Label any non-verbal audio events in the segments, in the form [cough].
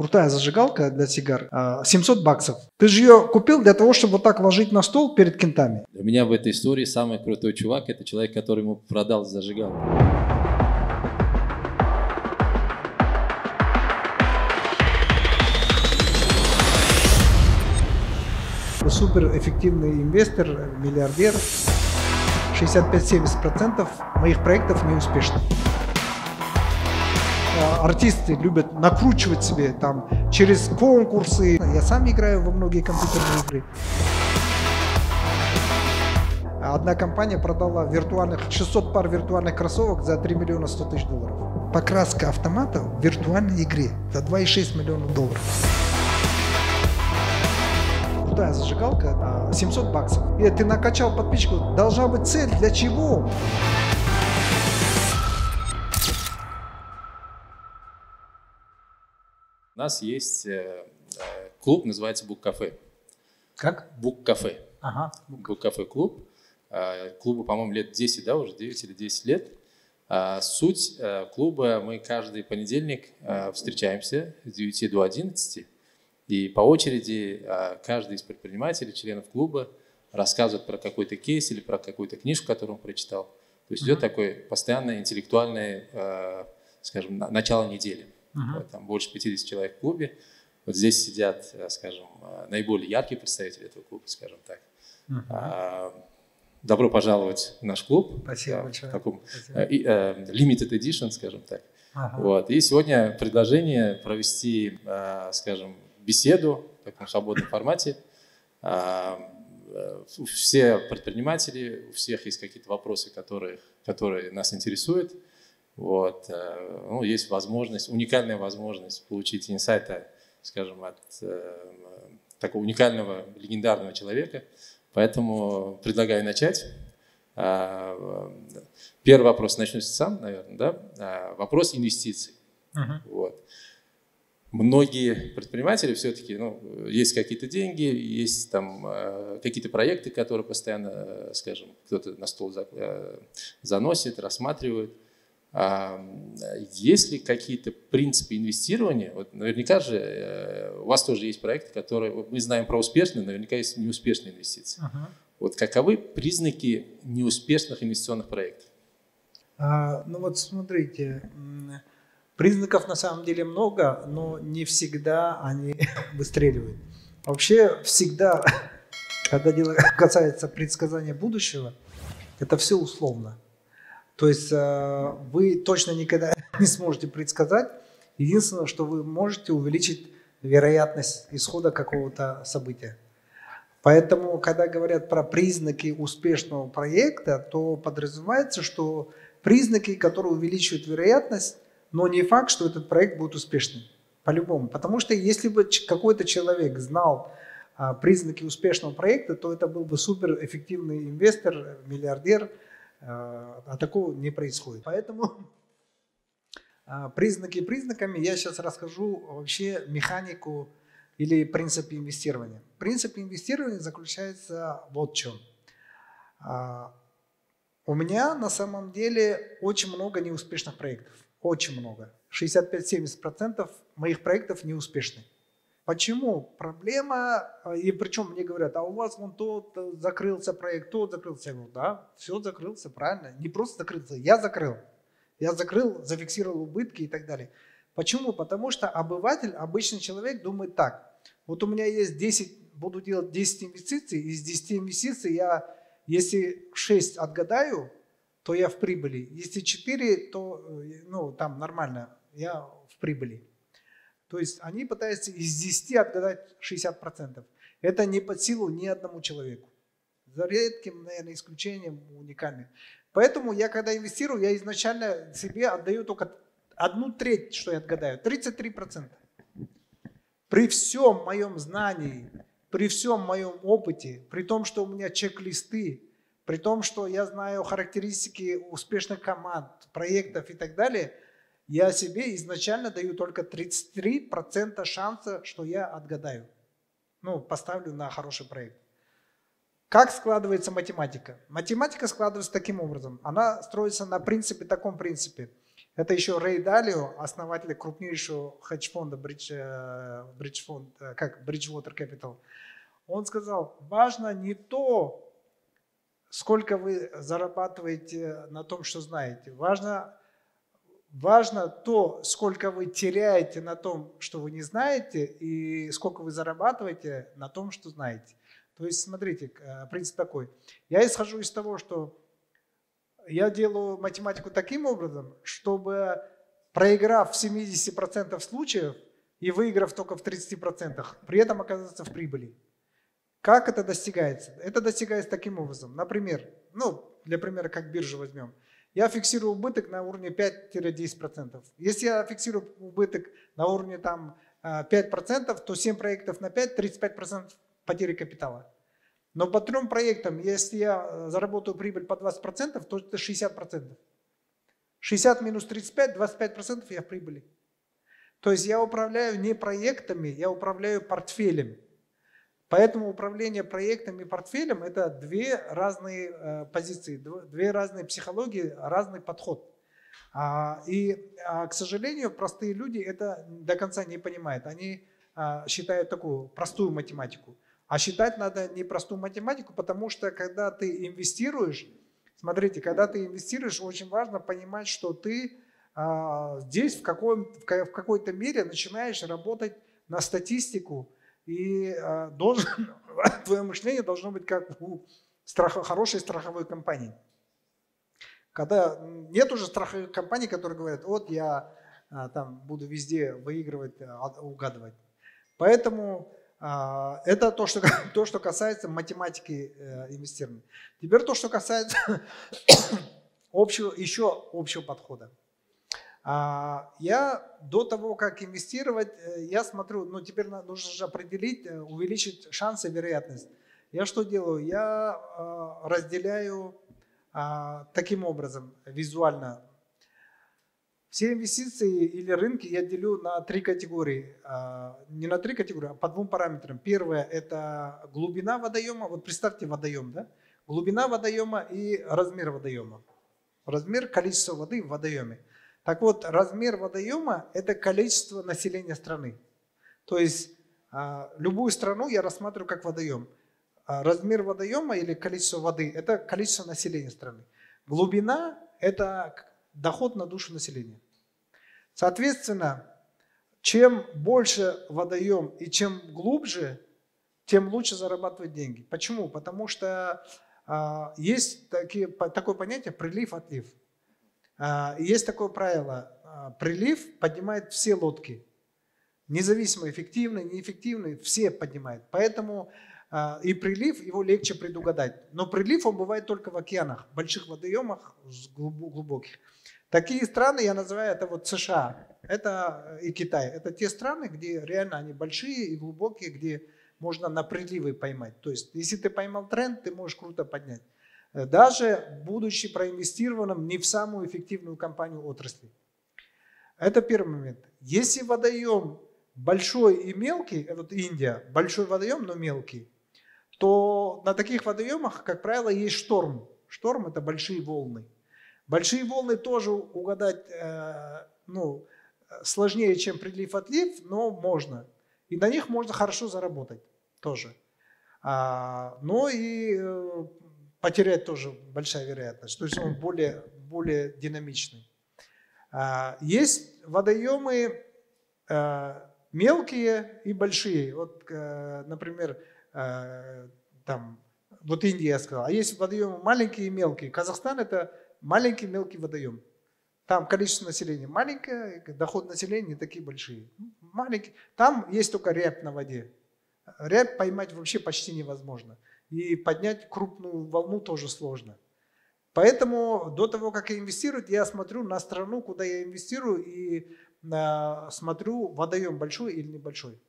крутая зажигалка для сигар, 700 а, баксов. Ты же ее купил для того, чтобы вот так ложить на стол перед кентами. Для меня в этой истории самый крутой чувак – это человек, который ему продал зажигалку. Суперэффективный инвестор, миллиардер. 65-70% моих проектов не успешны. А, артисты любят накручивать себе там через конкурсы. Я сам играю во многие компьютерные игры. Одна компания продала виртуальных 600 пар виртуальных кроссовок за 3 миллиона 100 тысяч долларов. Покраска автомата в виртуальной игре за 2,6 миллиона долларов. Крутая зажигалка, 700 а, баксов. И ты накачал подписчику, должна быть цель, для чего? У нас есть э, э, клуб, называется Бук Кафе. Как? Бук Кафе. Ага. Бук Кафе клуб. Э, клубу, по-моему, лет 10, да, уже 9 или 10 лет. Суть клуба, мы каждый понедельник встречаемся с 9 до 11, и по очереди каждый из предпринимателей, членов клуба, рассказывает про какой-то кейс или про какую-то книжку, которую он прочитал. То есть идет такое постоянное интеллектуальное, скажем, начало недели. Uh-huh. Там больше 50 человек в клубе. Вот здесь сидят, э, скажем, э, наиболее яркие представители этого клуба, скажем так. Uh-huh. Добро пожаловать в наш клуб. Спасибо да, большое. В таком Спасибо. limited edition, скажем так. Ага. Вот. И сегодня предложение провести, скажем, беседу в таком свободном [coughs] формате. Все предприниматели, у всех есть какие-то вопросы, которые, которые нас интересуют. Вот. Э, ну, есть возможность, уникальная возможность получить инсайта, скажем, от э, такого уникального, легендарного человека. Поэтому предлагаю начать. А, первый вопрос начну сам, наверное, да? А, вопрос инвестиций. Uh-huh. Вот. Многие предприниматели все-таки, ну, есть какие-то деньги, есть там э, какие-то проекты, которые постоянно, скажем, кто-то на стол заносит, рассматривает. Есть ли какие-то принципы инвестирования? Вот наверняка же э, у вас тоже есть проекты, которые мы знаем про успешные, наверняка есть неуспешные инвестиции. Uh-huh. Вот каковы признаки неуспешных инвестиционных проектов? А, ну вот смотрите, признаков на самом деле много, но не всегда они [laughs] выстреливают. Вообще всегда, [laughs] когда дело касается предсказания будущего, это все условно. То есть э, вы точно никогда [laughs] не сможете предсказать. Единственное, что вы можете увеличить вероятность исхода какого-то события. Поэтому, когда говорят про признаки успешного проекта, то подразумевается, что признаки, которые увеличивают вероятность, но не факт, что этот проект будет успешным. По-любому. Потому что если бы какой-то человек знал а, признаки успешного проекта, то это был бы суперэффективный инвестор, миллиардер, а, а такого не происходит. Поэтому [laughs] а, признаки признаками я сейчас расскажу вообще механику или принцип инвестирования. Принцип инвестирования заключается вот в чем. А, у меня на самом деле очень много неуспешных проектов. Очень много. 65-70% моих проектов неуспешны. Почему? Проблема, а, и причем мне говорят, а у вас вон тот э, закрылся проект, тот закрылся. Я говорю, да, все закрылся, правильно. Не просто закрылся, я закрыл. Я закрыл, зафиксировал убытки и так далее. Почему? Потому что обыватель, обычный человек думает так. Вот у меня есть 10, буду делать 10 инвестиций, из 10 инвестиций я, если 6 отгадаю, то я в прибыли. Если 4, то э, ну, там нормально, я в прибыли. То есть они пытаются из 10 отгадать 60%. Это не под силу ни одному человеку. За редким, наверное, исключением уникальным. Поэтому я, когда инвестирую, я изначально себе отдаю только одну треть, что я отгадаю. 33%. При всем моем знании, при всем моем опыте, при том, что у меня чек-листы, при том, что я знаю характеристики успешных команд, проектов и так далее – я себе изначально даю только 33% шанса, что я отгадаю. Ну, поставлю на хороший проект. Как складывается математика? Математика складывается таким образом. Она строится на принципе, таком принципе. Это еще Рэй Далио, основатель крупнейшего хедж-фонда, бридж, бридж фонд, как Bridgewater Capital. Он сказал, важно не то, сколько вы зарабатываете на том, что знаете. Важно, важно то, сколько вы теряете на том, что вы не знаете, и сколько вы зарабатываете на том, что знаете. То есть, смотрите, э, принцип такой. Я исхожу из того, что я делаю математику таким образом, чтобы проиграв в 70% случаев и выиграв только в 30%, при этом оказаться в прибыли. Как это достигается? Это достигается таким образом. Например, ну, для примера, как биржу возьмем. Я фиксирую убыток на уровне 5-10%. Если я фиксирую убыток на уровне там, 5%, то 7 проектов на 5, 35% потери капитала. Но по трем проектам, если я заработаю прибыль по 20%, то это 60%. 60 минус 35, 25% я в прибыли. То есть я управляю не проектами, я управляю портфелем. Поэтому управление проектом и портфелем – это две разные э, позиции, две разные психологии, разный подход. А, и, а, к сожалению, простые люди это до конца не понимают. Они а, считают такую простую математику. А считать надо не простую математику, потому что когда ты инвестируешь, смотрите, когда ты инвестируешь, очень важно понимать, что ты здесь в, каком, в какой-то мере начинаешь работать на статистику, и э, должен, [laughs] твое мышление должно быть как у страх, хорошей страховой компании. Когда нет уже страховых компаний, которые говорят, вот я э, там буду везде выигрывать, э, угадывать. Поэтому это то что, [laughs] то, что касается математики инвестирования. Теперь то, что касается [coughs] общего, еще общего подхода. А, я до того, как инвестировать, э, я смотрю, ну теперь нужно же определить, э, увеличить шансы, вероятность. Я что делаю? Я а, разделяю а, таким образом, визуально. Все инвестиции или рынки я делю на три категории. Не на три категории, а по двум параметрам. Первое – это глубина водоема. Вот представьте водоем, да? Глубина водоема и размер водоема. Размер, количество воды в водоеме. Так вот, размер водоема – это количество населения страны. То есть а, любую страну я рассматриваю как водоем. А, размер водоема или количество воды – это количество населения страны. Глубина – это доход на душу населения. Соответственно, чем больше водоем и чем глубже, тем лучше зарабатывать деньги. Почему? Потому что а, есть такие, такое понятие прилив-отлив. А, есть такое правило, а, прилив поднимает все лодки. Независимо эффективный, неэффективный, все поднимает. Поэтому а, и прилив, его легче предугадать. Но прилив, он бывает только в океанах, больших водоемах, глубоких. Такие страны я называю, это вот США, это и Китай. Это те страны, где реально они большие и глубокие, где можно на приливы поймать. То есть, если ты поймал тренд, ты можешь круто поднять. Э, даже будучи проинвестированным не в самую эффективную компанию отрасли. Это первый момент. Если водоем большой и мелкий, э, вот Индия, большой водоем, но мелкий, то на таких водоемах, как правило, есть шторм. Шторм – это большие волны. Большие волны тоже угадать э, ну, сложнее, чем прилив-отлив, но можно. И на них можно хорошо заработать тоже. А, но и потерять тоже большая вероятность. То есть он более, более динамичный. А, есть водоемы а, мелкие и большие. Вот, э, например, там, вот Индия я сказал. А есть водоемы маленькие и мелкие. Казахстан это маленький мелкий водоем. Там количество населения маленькое, доход населения не такие большие. Маленький. Там есть только рябь на воде. Рябь поймать вообще почти невозможно и поднять крупную волну тоже сложно. Поэтому до того, как я инвестирую, я смотрю на страну, куда я инвестирую, и э, смотрю, водоем большой или небольшой.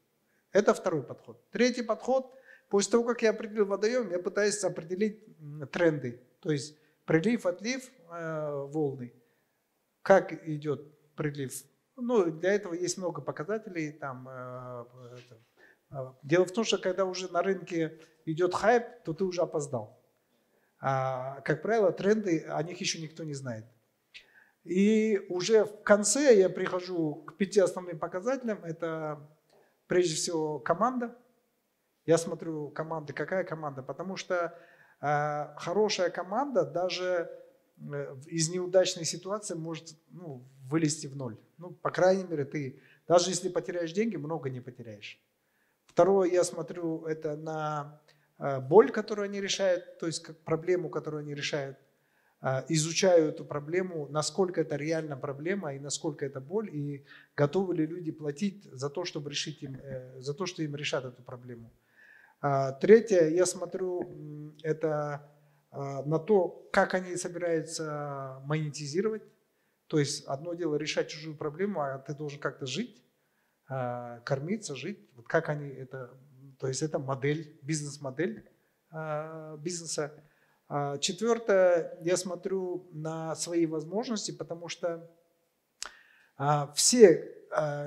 Это второй подход. Третий подход, после того, как я определил водоем, я пытаюсь определить тренды. То есть прилив, отлив, э, волны. Как идет прилив? Ну, для этого есть много показателей. Там, э, дело в том, что когда уже на рынке идет хайп, то ты уже опоздал. А, как правило, тренды, о них еще никто не знает. И уже в конце я прихожу к пяти основным показателям. Это прежде всего команда. Я смотрю команды, какая команда, потому что э, хорошая команда даже э, из неудачной ситуации может ну, вылезти в ноль. Ну, по крайней мере, ты даже если потеряешь деньги, много не потеряешь. Второе, я смотрю это на э, боль, которую они решают, то есть как проблему, которую они решают. Э, изучаю эту проблему, насколько это реально проблема и насколько это боль, и готовы ли люди платить за то, чтобы решить им, э, за то, что им решат эту проблему. Третье, я смотрю это на то, как они собираются монетизировать. То есть одно дело решать чужую проблему, а ты должен как-то жить, кормиться, жить. Вот как они это, то есть это модель, бизнес-модель а, бизнеса. А, четвертое, я смотрю на свои возможности, потому что все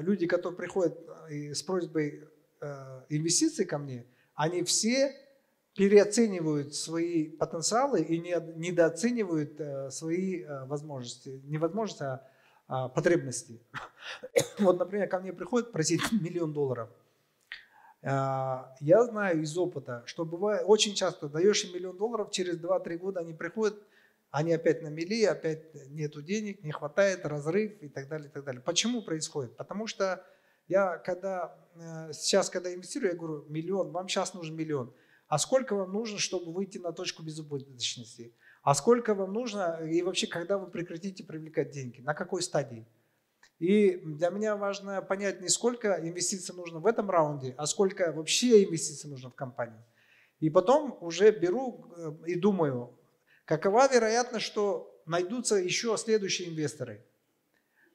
люди, которые приходят с просьбой инвестиций ко мне, они все переоценивают свои потенциалы и недооценивают свои возможности. Не возможности, а потребности. [coughs] Вот, например, ко мне приходит просить [coughs] миллион долларов. А, я знаю из опыта, что бывает очень часто даешь им миллион долларов, через 2-3 года они приходят, они опять на мели, опять нету денег, не хватает, разрыв и так далее, и так далее. Почему происходит? Потому что я когда, э, сейчас, когда инвестирую, я говорю, миллион, вам сейчас нужен миллион. А сколько вам нужно, чтобы выйти на точку безубыточности? А сколько вам нужно и вообще, когда вы прекратите привлекать деньги? На какой стадии? И для меня важно понять не сколько инвестиций нужно в этом раунде, а сколько вообще инвестиций нужно в компанию. И потом уже беру э, и думаю, какова вероятность, что найдутся еще следующие инвесторы.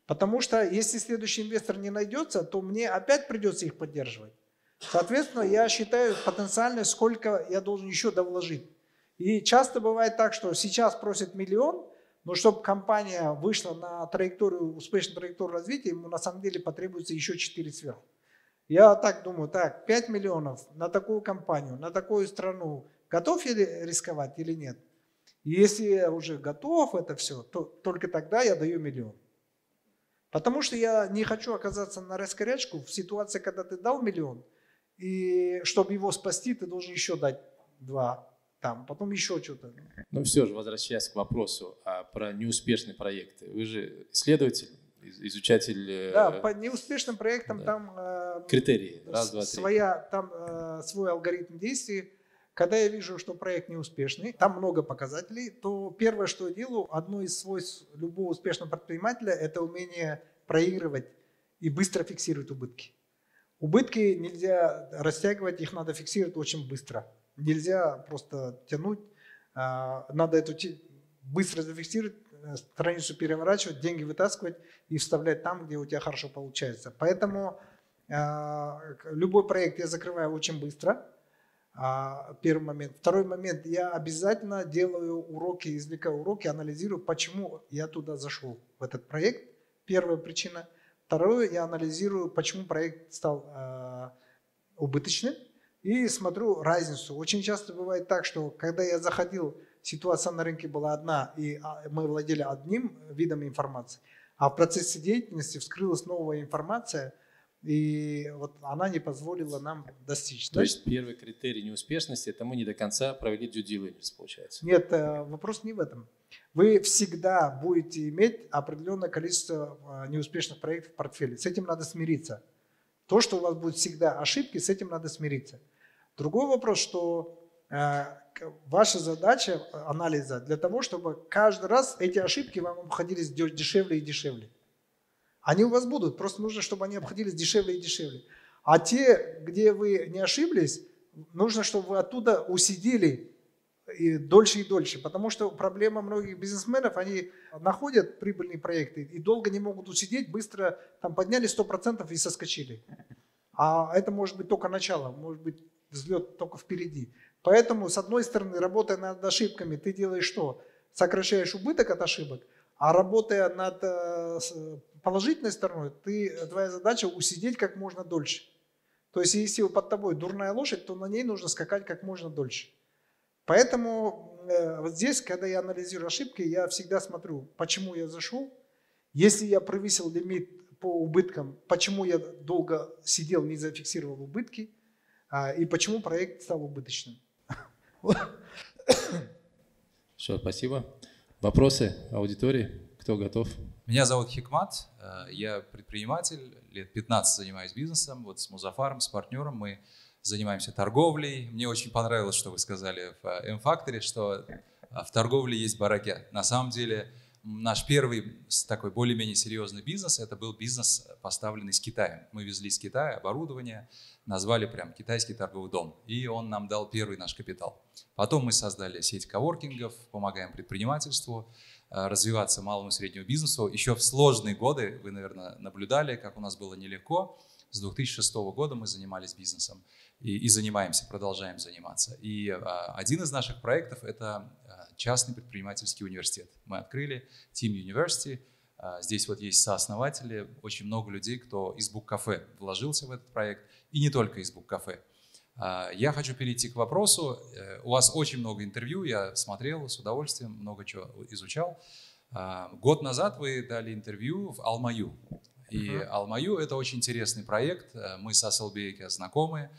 Потому что если следующий инвестор не найдется, то мне опять придется их поддерживать. Соответственно, я считаю потенциально, сколько я должен еще довложить. И часто бывает так, что сейчас просят миллион, но чтобы компания вышла на траекторию, успешную траекторию развития, ему на самом деле потребуется еще 4 сверху. Я так думаю, так, 5 миллионов на такую компанию, на такую страну, готов я рисковать или нет? Если я уже готов это все, то только тогда я даю миллион. Потому что я не хочу оказаться на раскорячку в ситуации, когда ты дал миллион, и чтобы его спасти, ты должен еще дать два там, потом еще что-то. Ну все же, возвращаясь к вопросу а, про неуспешные проекты. Вы же исследователь, изучатель... Э, да, по неуспешным проектам да. там... Э, Критерии, раз, два, три. Своя, там э, свой алгоритм действий. Когда я вижу, что проект неуспешный, там много показателей, то первое, что я делаю, одно из свойств любого успешного предпринимателя, это умение проигрывать и быстро фиксировать убытки. Убытки нельзя растягивать, их надо фиксировать очень быстро. Нельзя просто тянуть, а, надо эту быстро зафиксировать, э, страницу переворачивать, деньги вытаскивать и вставлять там, где у тебя хорошо получается. Поэтому а, любой проект я закрываю очень быстро. А, первый момент. Второй момент. Я обязательно делаю уроки, извлекаю уроки, анализирую, почему я туда зашел, в этот проект. Первая причина. Второе, я анализирую, почему проект стал убыточным и смотрю разницу. Очень часто бывает так, что когда я заходил, ситуация на рынке была одна, и а, мы владели одним видом информации, а в процессе деятельности вскрылась новая информация, и вот она не позволила нам достичь. То да? есть первый критерий неуспешности – это мы не до конца провели due diligence, получается? Нет, э, вопрос не в этом. Вы всегда будете иметь определенное количество э, неуспешных проектов в портфеле. С этим надо смириться. То, что у вас будут всегда ошибки, с этим надо смириться. Другой вопрос, что э, ваша задача анализа для того, чтобы каждый раз эти ошибки вам обходились дешевле и дешевле. Они у вас будут, просто нужно, чтобы они обходились дешевле и дешевле. А те, где вы не ошиблись, нужно, чтобы вы оттуда усидели и дольше и дольше. Потому что проблема многих бизнесменов, они находят прибыльные проекты и долго не могут усидеть, быстро там подняли 100% и соскочили. А это может быть только начало, может быть взлет только впереди. Поэтому, с одной стороны, работая над ошибками, ты делаешь что? Сокращаешь убыток от ошибок, а работая над э, положительной стороной, ты, твоя задача усидеть как можно дольше. То есть, если под тобой дурная лошадь, то на ней нужно скакать как можно дольше. Поэтому э, вот здесь, когда я анализирую ошибки, я всегда смотрю, почему я зашел, Если я превысил лимит по убыткам, почему я долго сидел, не зафиксировал убытки, а, и почему проект стал убыточным. Все, спасибо. Вопросы аудитории? Кто готов? Меня зовут Хикмат, э, я предприниматель, лет 15 занимаюсь бизнесом, вот с Музафаром, с партнером мы занимаемся торговлей. Мне очень понравилось, что вы сказали в M-Factory, что э, в торговле есть бараке. На самом деле наш первый такой более-менее серьезный бизнес, это был бизнес, поставленный с Китая. Мы везли из Китая оборудование, назвали прям китайский торговый дом, и он нам дал первый наш капитал. Потом мы создали сеть коворкингов, помогаем предпринимательству, э, развиваться малому и среднему бизнесу. Еще в сложные годы, вы, наверное, наблюдали, как у нас было нелегко. С 2006 года мы занимались бизнесом и, и занимаемся, продолжаем заниматься. И а, один из наших проектов – это а, частный предпринимательский университет. Мы открыли Team University. А, здесь вот есть сооснователи, очень много людей, кто из Бук-кафе вложился в этот проект, и не только из Бук-кафе. А, я хочу перейти к вопросу. Э, у вас очень много интервью, я смотрел с удовольствием, много чего изучал. А, год назад вы дали интервью в Алмаю. И Алмаю – это очень интересный проект. Э, мы с Асселбейке знакомы.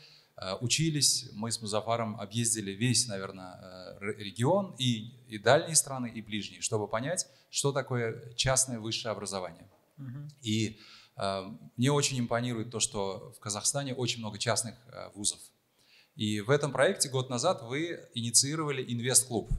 Э, учились, мы с Музафаром объездили весь, наверное, э, регион и, и дальние страны, и ближние, чтобы понять, что такое частное высшее образование. Угу. И э, мне очень импонирует то, что в Казахстане очень много частных э, вузов. И в этом проекте год назад вы инициировали инвест-клуб.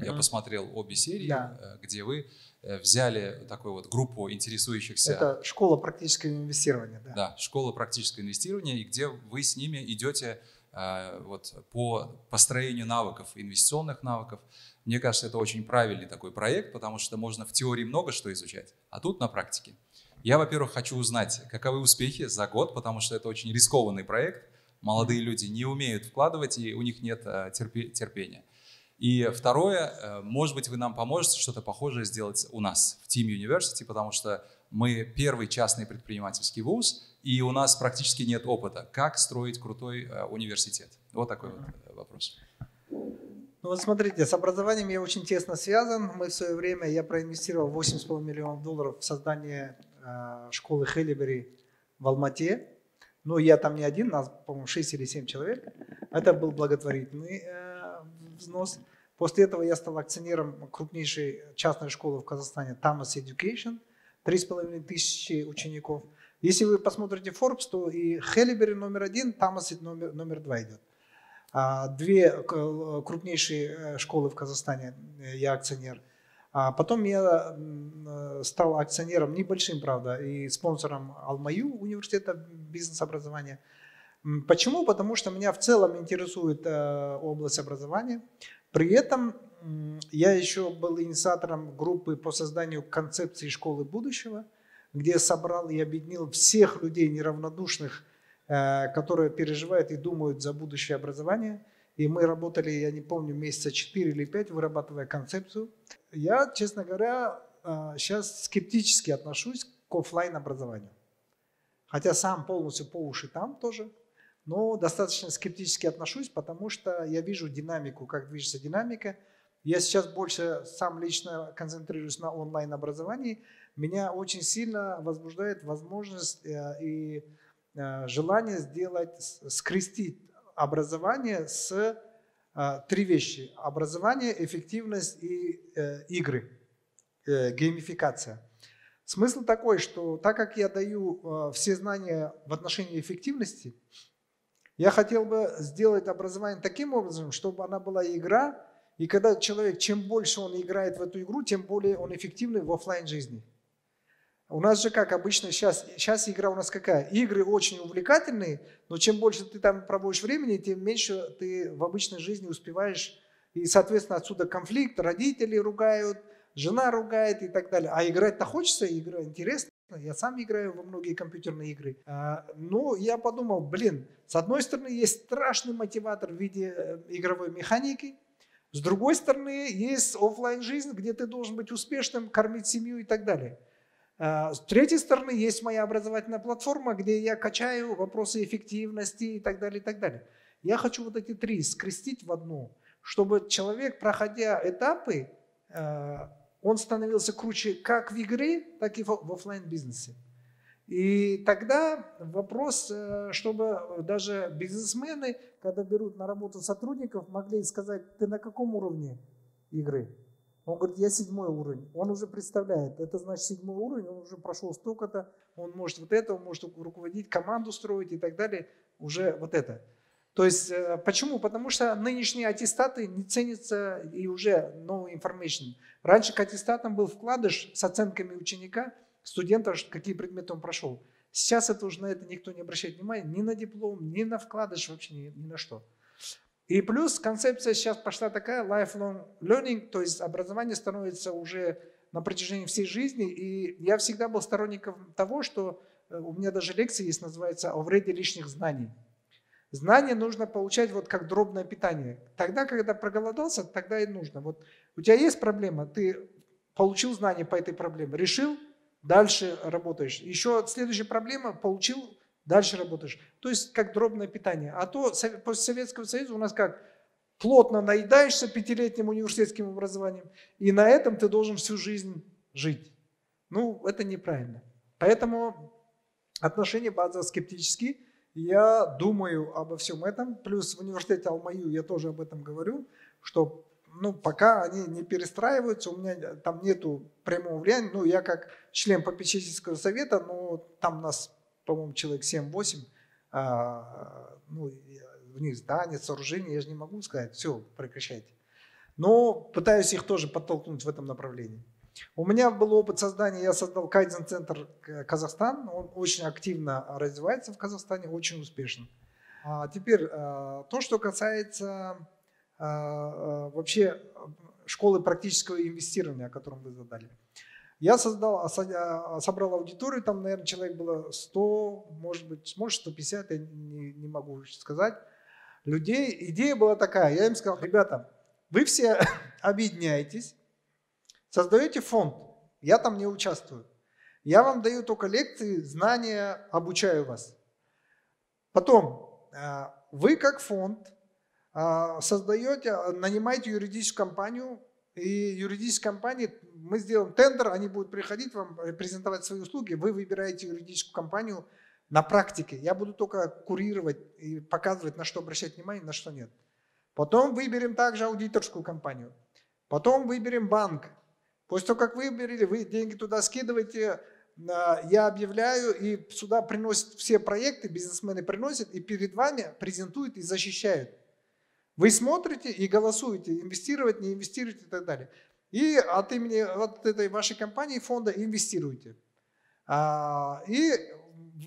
Я посмотрел обе серии, да. Э, где вы взяли такую вот группу интересующихся. Это школа практического инвестирования, да? Да, школа практического инвестирования, и где вы с ними идете э, вот по построению навыков, инвестиционных навыков. Мне кажется, это очень правильный такой проект, потому что можно в теории много что изучать, а тут на практике. Я, во-первых, хочу узнать, каковы успехи за год, потому что это очень рискованный проект. Молодые люди не умеют вкладывать, и у них нет терпения. И второе, э, может быть, вы нам поможете что-то похожее сделать у нас в Team University, потому что мы первый частный предпринимательский вуз, и у нас практически нет опыта, как строить крутой э, университет. Вот такой вот э, вопрос. Ну вот смотрите, с образованием я очень тесно связан. Мы в свое время, я проинвестировал 8,5 миллионов долларов в создание школы Хелибери в Алмате. Ну, я там не один, нас, по-моему, 6 или 7 человек. Это был благотворительный э, взнос. После этого я стал акционером крупнейшей частной школы в Казахстане Thomas Education, 3,5 тысячи учеников. Если вы посмотрите Forbes, то и Хелибери номер один, Thomas номер, номер два идет. А, две крупнейшие э, школы в Казахстане, э, я акционер. А потом я э, стал акционером, небольшим, правда, и спонсором Алмаю университета бизнес-образования. Почему? Потому что меня в целом интересует область образования. При этом я еще был инициатором группы по созданию концепции школы будущего, где собрал и объединил всех людей неравнодушных, э, которые переживают и думают за будущее образование. И мы работали, я не помню, месяца 4 или 5, вырабатывая концепцию. Я, честно говоря, сейчас э, скептически отношусь к офлайн образованию. Хотя сам полностью по уши там тоже – но достаточно скептически отношусь, потому что я вижу динамику, как движется динамика. Я сейчас больше сам лично концентрируюсь на онлайн-образовании. Меня очень сильно возбуждает возможность э, и э, желание сделать, скрестить образование с э, три вещи. Образование, эффективность и игры, геймификация. Смысл такой, что так как я даю все знания в отношении эффективности, я хотел бы сделать образование таким образом, чтобы она была игра, и когда человек, чем больше он играет в эту игру, тем более он эффективный в офлайн жизни. У нас же как обычно сейчас, сейчас игра у нас какая? Игры очень увлекательные, но чем больше ты там проводишь времени, тем меньше ты в обычной жизни успеваешь. И, соответственно, отсюда конфликт, родители ругают, жена ругает и так далее. А играть-то хочется, игра интересна. Я сам играю во многие компьютерные игры. А, но я подумал, блин, с одной стороны есть страшный мотиватор в виде э, игровой механики, с другой стороны есть офлайн жизнь, где ты должен быть успешным, кормить семью и так далее. А, с третьей стороны есть моя образовательная платформа, где я качаю вопросы эффективности и так далее, и так далее. Я хочу вот эти три скрестить в одну, чтобы человек, проходя этапы, э, он становился круче как в игре, так и в офлайн бизнесе. И тогда вопрос, э, чтобы даже бизнесмены, когда берут на работу сотрудников, могли сказать, ты на каком уровне игры? Он говорит, я седьмой уровень. Он уже представляет, это значит седьмой уровень, он уже прошел столько-то, он может вот это, он может руководить, команду строить и так далее, уже вот это. То есть, э, почему? Потому что нынешние аттестаты не ценятся и уже новый information. Раньше к аттестатам был вкладыш с оценками ученика, студента, какие предметы он прошел. Сейчас это уже на это никто не обращает внимания, ни на диплом, ни на вкладыш, вообще ни, ни на что. И плюс концепция сейчас пошла такая, lifelong learning, то есть образование становится уже на протяжении всей жизни. И я всегда был сторонником того, что э, у меня даже лекция есть, называется «О вреде лишних знаний». Знания нужно получать вот как дробное питание. Тогда, когда проголодался, тогда и нужно. Вот у тебя есть проблема, ты получил знания по этой проблеме, решил, дальше работаешь. Еще следующая проблема, получил, дальше работаешь. То есть как дробное питание. А то после Советского Союза у нас как плотно наедаешься пятилетним университетским образованием, и на этом ты должен всю жизнь жить. Ну, это неправильно. Поэтому отношения базово скептические. Я думаю обо всем этом. Плюс в университете Алмаю я тоже об этом говорю, что ну, пока они не перестраиваются, у меня там нету прямого влияния. Ну, я как член попечительского совета, ну, там нас по-моему, человек 7-8, а, ну, в них здание, сооружение, я же не могу сказать, все, прекращайте. Но пытаюсь их тоже подтолкнуть в этом направлении. У меня был опыт создания, я создал Кайдзен-центр Казахстан, он очень активно развивается в Казахстане, очень успешно. А теперь, а, то, что касается а, а, вообще школы практического инвестирования, о котором вы задали. Я создал, а, собрал аудиторию, там, наверное, человек было 100, может быть, может 150, я не, не могу сказать, людей. Идея была такая, я им сказал, ребята, вы все [laughs] объединяетесь, создаете фонд, я там не участвую. Я вам даю только лекции, знания, обучаю вас. Потом, а, вы как фонд а, создаете, нанимаете юридическую компанию, и юридическая компания, мы сделаем тендер, они будут приходить вам, презентовать свои услуги, вы выбираете юридическую компанию на практике. Я буду только курировать и показывать, на что обращать внимание, на что нет. Потом выберем также аудиторскую компанию. Потом выберем банк. После того, как выберете, вы деньги туда скидываете, а, я объявляю, и сюда приносят все проекты, бизнесмены приносят, и перед вами презентуют и защищают. Вы смотрите и голосуете, инвестировать, не инвестировать и так далее. И от имени вот этой вашей компании, фонда инвестируйте. А, и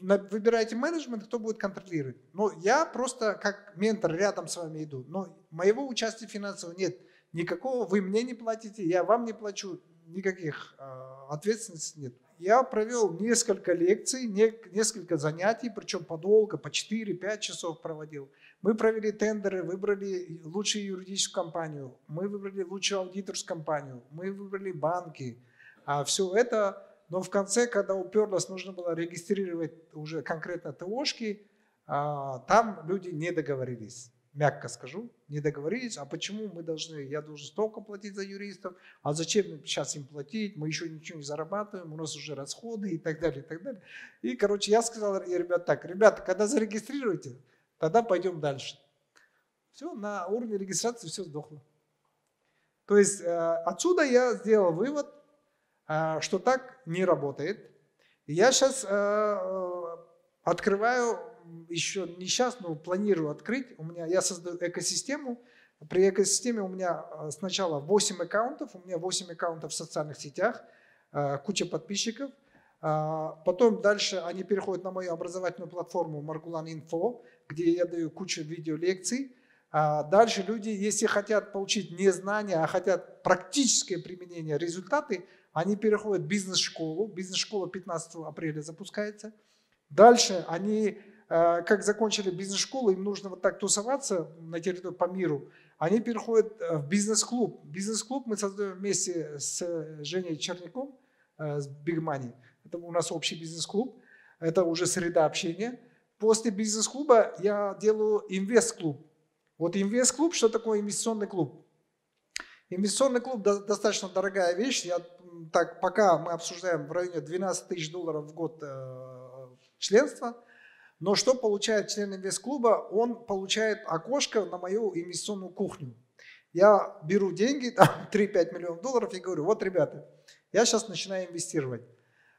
выбирайте менеджмент, кто будет контролировать. Но я просто как ментор рядом с вами иду. Но моего участия финансового нет никакого. Вы мне не платите, я вам не плачу. Никаких а, ответственности нет. Я провел несколько лекций, несколько занятий, причем подолго, по 4-5 часов проводил. Мы провели тендеры, выбрали лучшую юридическую компанию, мы выбрали лучшую аудиторскую компанию, мы выбрали банки. А все это, но в конце, когда уперлось, нужно было регистрировать уже конкретно ТОшки, а, там люди не договорились. Мягко скажу, не договорились. А почему мы должны, я должен столько платить за юристов, а зачем сейчас им платить, мы еще ничего не зарабатываем, у нас уже расходы и так далее, и так далее. И, короче, я сказал, ребят, так, ребята, когда зарегистрируете, Тогда пойдем дальше. Все, на уровне регистрации все сдохло. То есть э, отсюда я сделал вывод, э, что так не работает. я сейчас э, открываю, еще не сейчас, но планирую открыть. У меня, я создаю экосистему. При экосистеме у меня сначала 8 аккаунтов, у меня 8 аккаунтов в социальных сетях, куча подписчиков. Потом дальше они переходят на мою образовательную платформу Margulan Info где я даю кучу видеолекций. А дальше люди, если хотят получить не знания, а хотят практическое применение, результаты, они переходят в бизнес-школу. Бизнес-школа 15 апреля запускается. Дальше они, э, как закончили бизнес-школу, им нужно вот так тусоваться на территории по миру, они переходят э, в бизнес-клуб. Бизнес-клуб мы создаем вместе с Женей Черняком, э, с Big Money. Это у нас общий бизнес-клуб. Это уже среда общения. После бизнес-клуба я делаю инвест-клуб. Вот инвест-клуб, что такое инвестиционный клуб? Инвестиционный клуб достаточно дорогая вещь. Я, так, пока мы обсуждаем в районе 12 тысяч долларов в год э, членства. Но что получает член инвест-клуба? Он получает окошко на мою инвестиционную кухню. Я беру деньги, там [laughs] 3-5 миллионов долларов и говорю, вот, ребята, я сейчас начинаю инвестировать.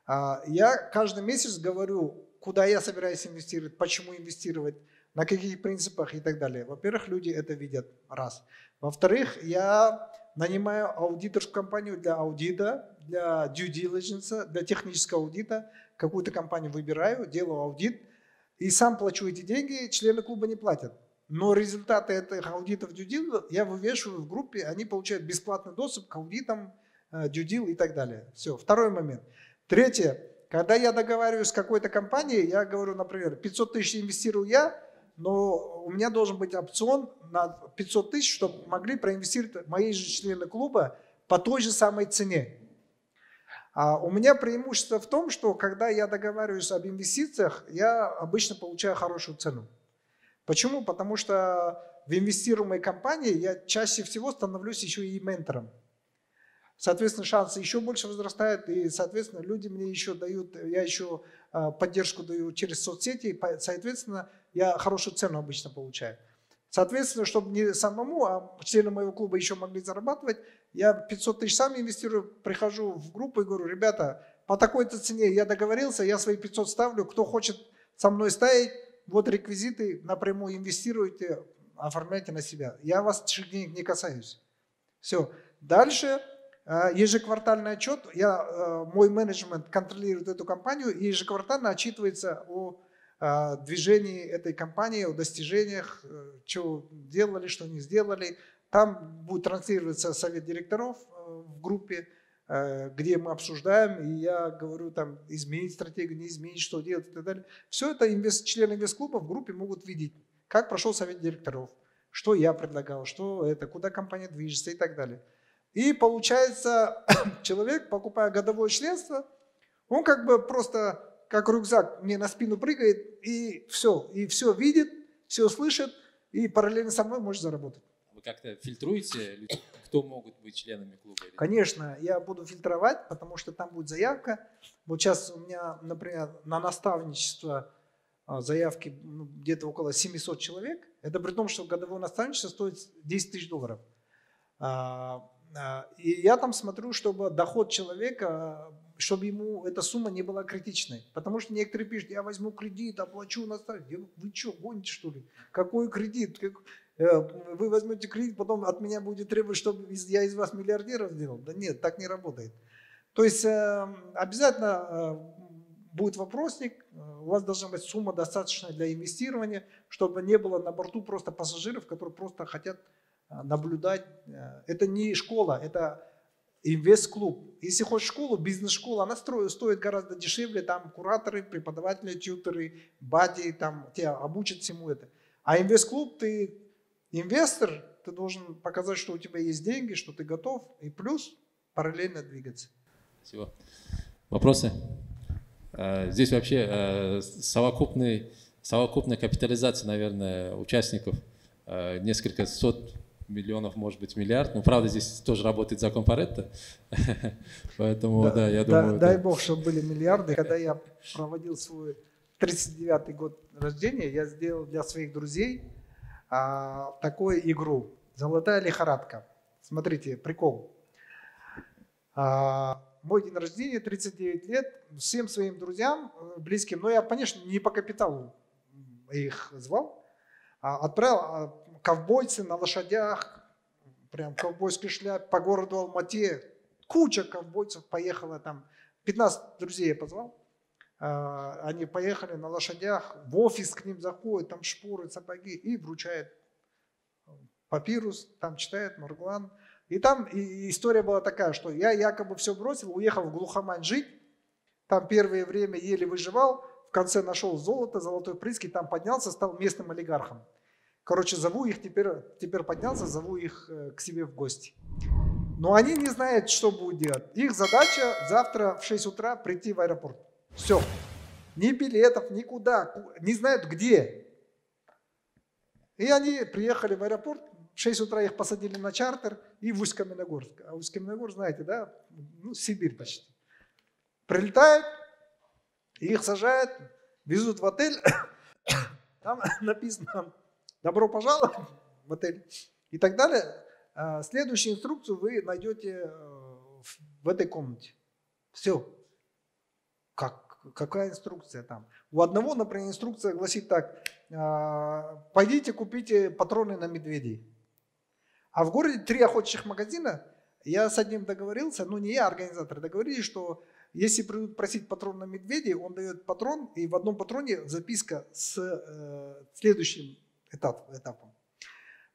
А, я каждый месяц говорю, куда я собираюсь инвестировать, почему инвестировать, на каких принципах и так далее. Во-первых, люди это видят, раз. Во-вторых, я нанимаю аудиторскую компанию для аудита, для due diligence, для технического аудита. Какую-то компанию выбираю, делаю аудит и сам плачу эти деньги, члены клуба не платят. Но результаты этих аудитов deal я вывешиваю в группе, они получают бесплатный доступ к аудитам, э, due deal и так далее. Все, второй момент. Третье, когда я договариваюсь с какой-то компанией, я говорю, например, 500 тысяч инвестирую я, но у меня должен быть опцион на 500 тысяч, чтобы могли проинвестировать мои же члены клуба по той же самой цене. А у меня преимущество в том, что когда я договариваюсь об инвестициях, я обычно получаю хорошую цену. Почему? Потому что в инвестируемой компании я чаще всего становлюсь еще и ментором. Соответственно, шансы еще больше возрастают, и, соответственно, люди мне еще дают, я еще а, поддержку даю через соцсети, соответственно, я хорошую цену обычно получаю. Соответственно, чтобы не самому, а члены моего клуба еще могли зарабатывать, я 500 тысяч сам инвестирую, прихожу в группу и говорю, ребята, по такой-то цене я договорился, я свои 500 ставлю, кто хочет со мной ставить, вот реквизиты, напрямую инвестируйте, оформляйте на себя. Я вас денег не касаюсь. Все. Дальше э, ежеквартальный отчет, я, э, мой менеджмент контролирует эту компанию и ежеквартально отчитывается о движении этой компании, о достижениях, что делали, что не сделали. Там будет транслироваться совет директоров в группе, Э, где мы обсуждаем, и я говорю там изменить стратегию, не изменить, что делать и так далее. Все это инвест, члены инвест-клуба в группе могут видеть, как прошел совет директоров, что я предлагал, что это, куда компания движется и так далее. И получается, [coughs] человек, покупая годовое членство, он как бы просто как рюкзак мне на спину прыгает и все, и все видит, все слышит, и параллельно со мной может заработать как-то фильтруете, кто могут быть членами клуба? Конечно, я буду фильтровать, потому что там будет заявка. Вот сейчас у меня, например, на наставничество а, заявки ну, где-то около 700 человек. Это при том, что годовое наставничество стоит 10 тысяч долларов. А, и я там смотрю, чтобы доход человека, чтобы ему эта сумма не была критичной. Потому что некоторые пишут, я возьму кредит, оплачу наставничество. Вы что, гоните что ли? Какой кредит? Э, вы возьмете кредит, потом от меня будет требовать, чтобы я из вас миллиардера сделал. Да нет, так не работает. То есть э, обязательно э, будет вопросник, у вас должна быть сумма достаточная для инвестирования, чтобы не было на борту просто пассажиров, которые просто хотят наблюдать. Это не школа, это инвест-клуб. Если хочешь школу, бизнес-школа, она стоит гораздо дешевле, там кураторы, преподаватели, тьютеры, бади, там тебя обучат всему это. А инвест-клуб ты Инвестор, ты должен показать, что у тебя есть деньги, что ты готов, и плюс параллельно двигаться. Спасибо. Вопросы? А, здесь вообще совокупный, совокупная капитализация, наверное, участников несколько сот миллионов, может быть, миллиард. Но, правда, здесь тоже работает закон Паретта. [laughs] Поэтому, да, да я да, думаю... Дай бог, чтобы были миллиарды. Когда я проводил свой 39-й год рождения, я сделал для своих друзей а, такую игру. Золотая лихорадка. Смотрите, прикол. А, мой день рождения, 39 лет, всем своим друзьям, э, близким, но я, конечно, не по капиталу их звал, а отправил а, ковбойцы на лошадях, прям ковбойский шляп по городу Алмате, куча ковбойцев поехала там, 15 друзей я позвал, а, они поехали на лошадях, в офис к ним заходят, там шпоры, сапоги, и вручает папирус, там читает Марглан. И там история была такая, что я якобы все бросил, уехал в глухомань жить, там первое время еле выживал, в конце нашел золото, золотой приз, и там поднялся, стал местным олигархом. Короче, зову их, теперь, теперь поднялся, зову их э, к себе в гости. Но они не знают, что будут делать. Их задача завтра в 6 утра прийти в аэропорт. Все. Ни билетов, никуда. Не знают где. И они приехали в аэропорт, в 6 утра их посадили на чартер и в Усть-Каменогорск. А Усть-Каменогорск, знаете, да, ну, Сибирь почти. Прилетают, их сажают, везут в отель, [coughs] там [coughs] написано «Добро пожаловать в отель» и так далее. А следующую инструкцию вы найдете э, в этой комнате. Все. Как, какая инструкция там? У одного, например, инструкция гласит так, «А, пойдите купите патроны на медведей. А в городе три охотничьих магазина, я с одним договорился, ну не я, а организаторы договорились, что если придут просить патрон на медведей, он дает патрон, и в одном патроне записка с э, следующим этап, этапом.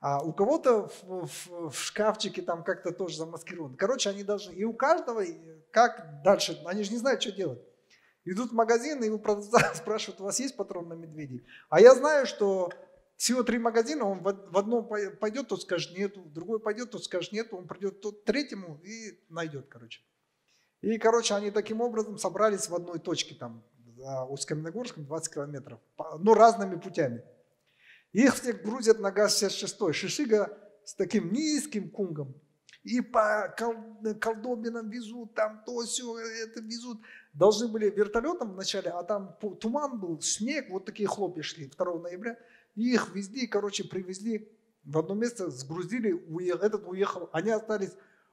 А у кого-то в, в, в шкафчике там как-то тоже замаскировано. Короче, они должны, и у каждого, как дальше, они же не знают, что делать. Идут в магазин, и у продавца [laughs] спрашивают, у вас есть патрон на медведей? А я знаю, что всего три магазина, он в одном пойдет, тот скажет нету, в другой пойдет, тот скажет нету, он придет тот третьему и найдет, короче. И, короче, они таким образом собрались в одной точке там, за Усть-Каменогорском, 20 километров, но разными путями. Их всех грузят на ГАЗ-66, Шишига с таким низким кунгом. И по колдобинам везут, там то все это везут. Должны были вертолетом вначале, а там туман был, снег, вот такие хлопья шли 2 ноября. И их везли, короче, привезли в одно место, сгрузили, уехал, этот уехал. Они остались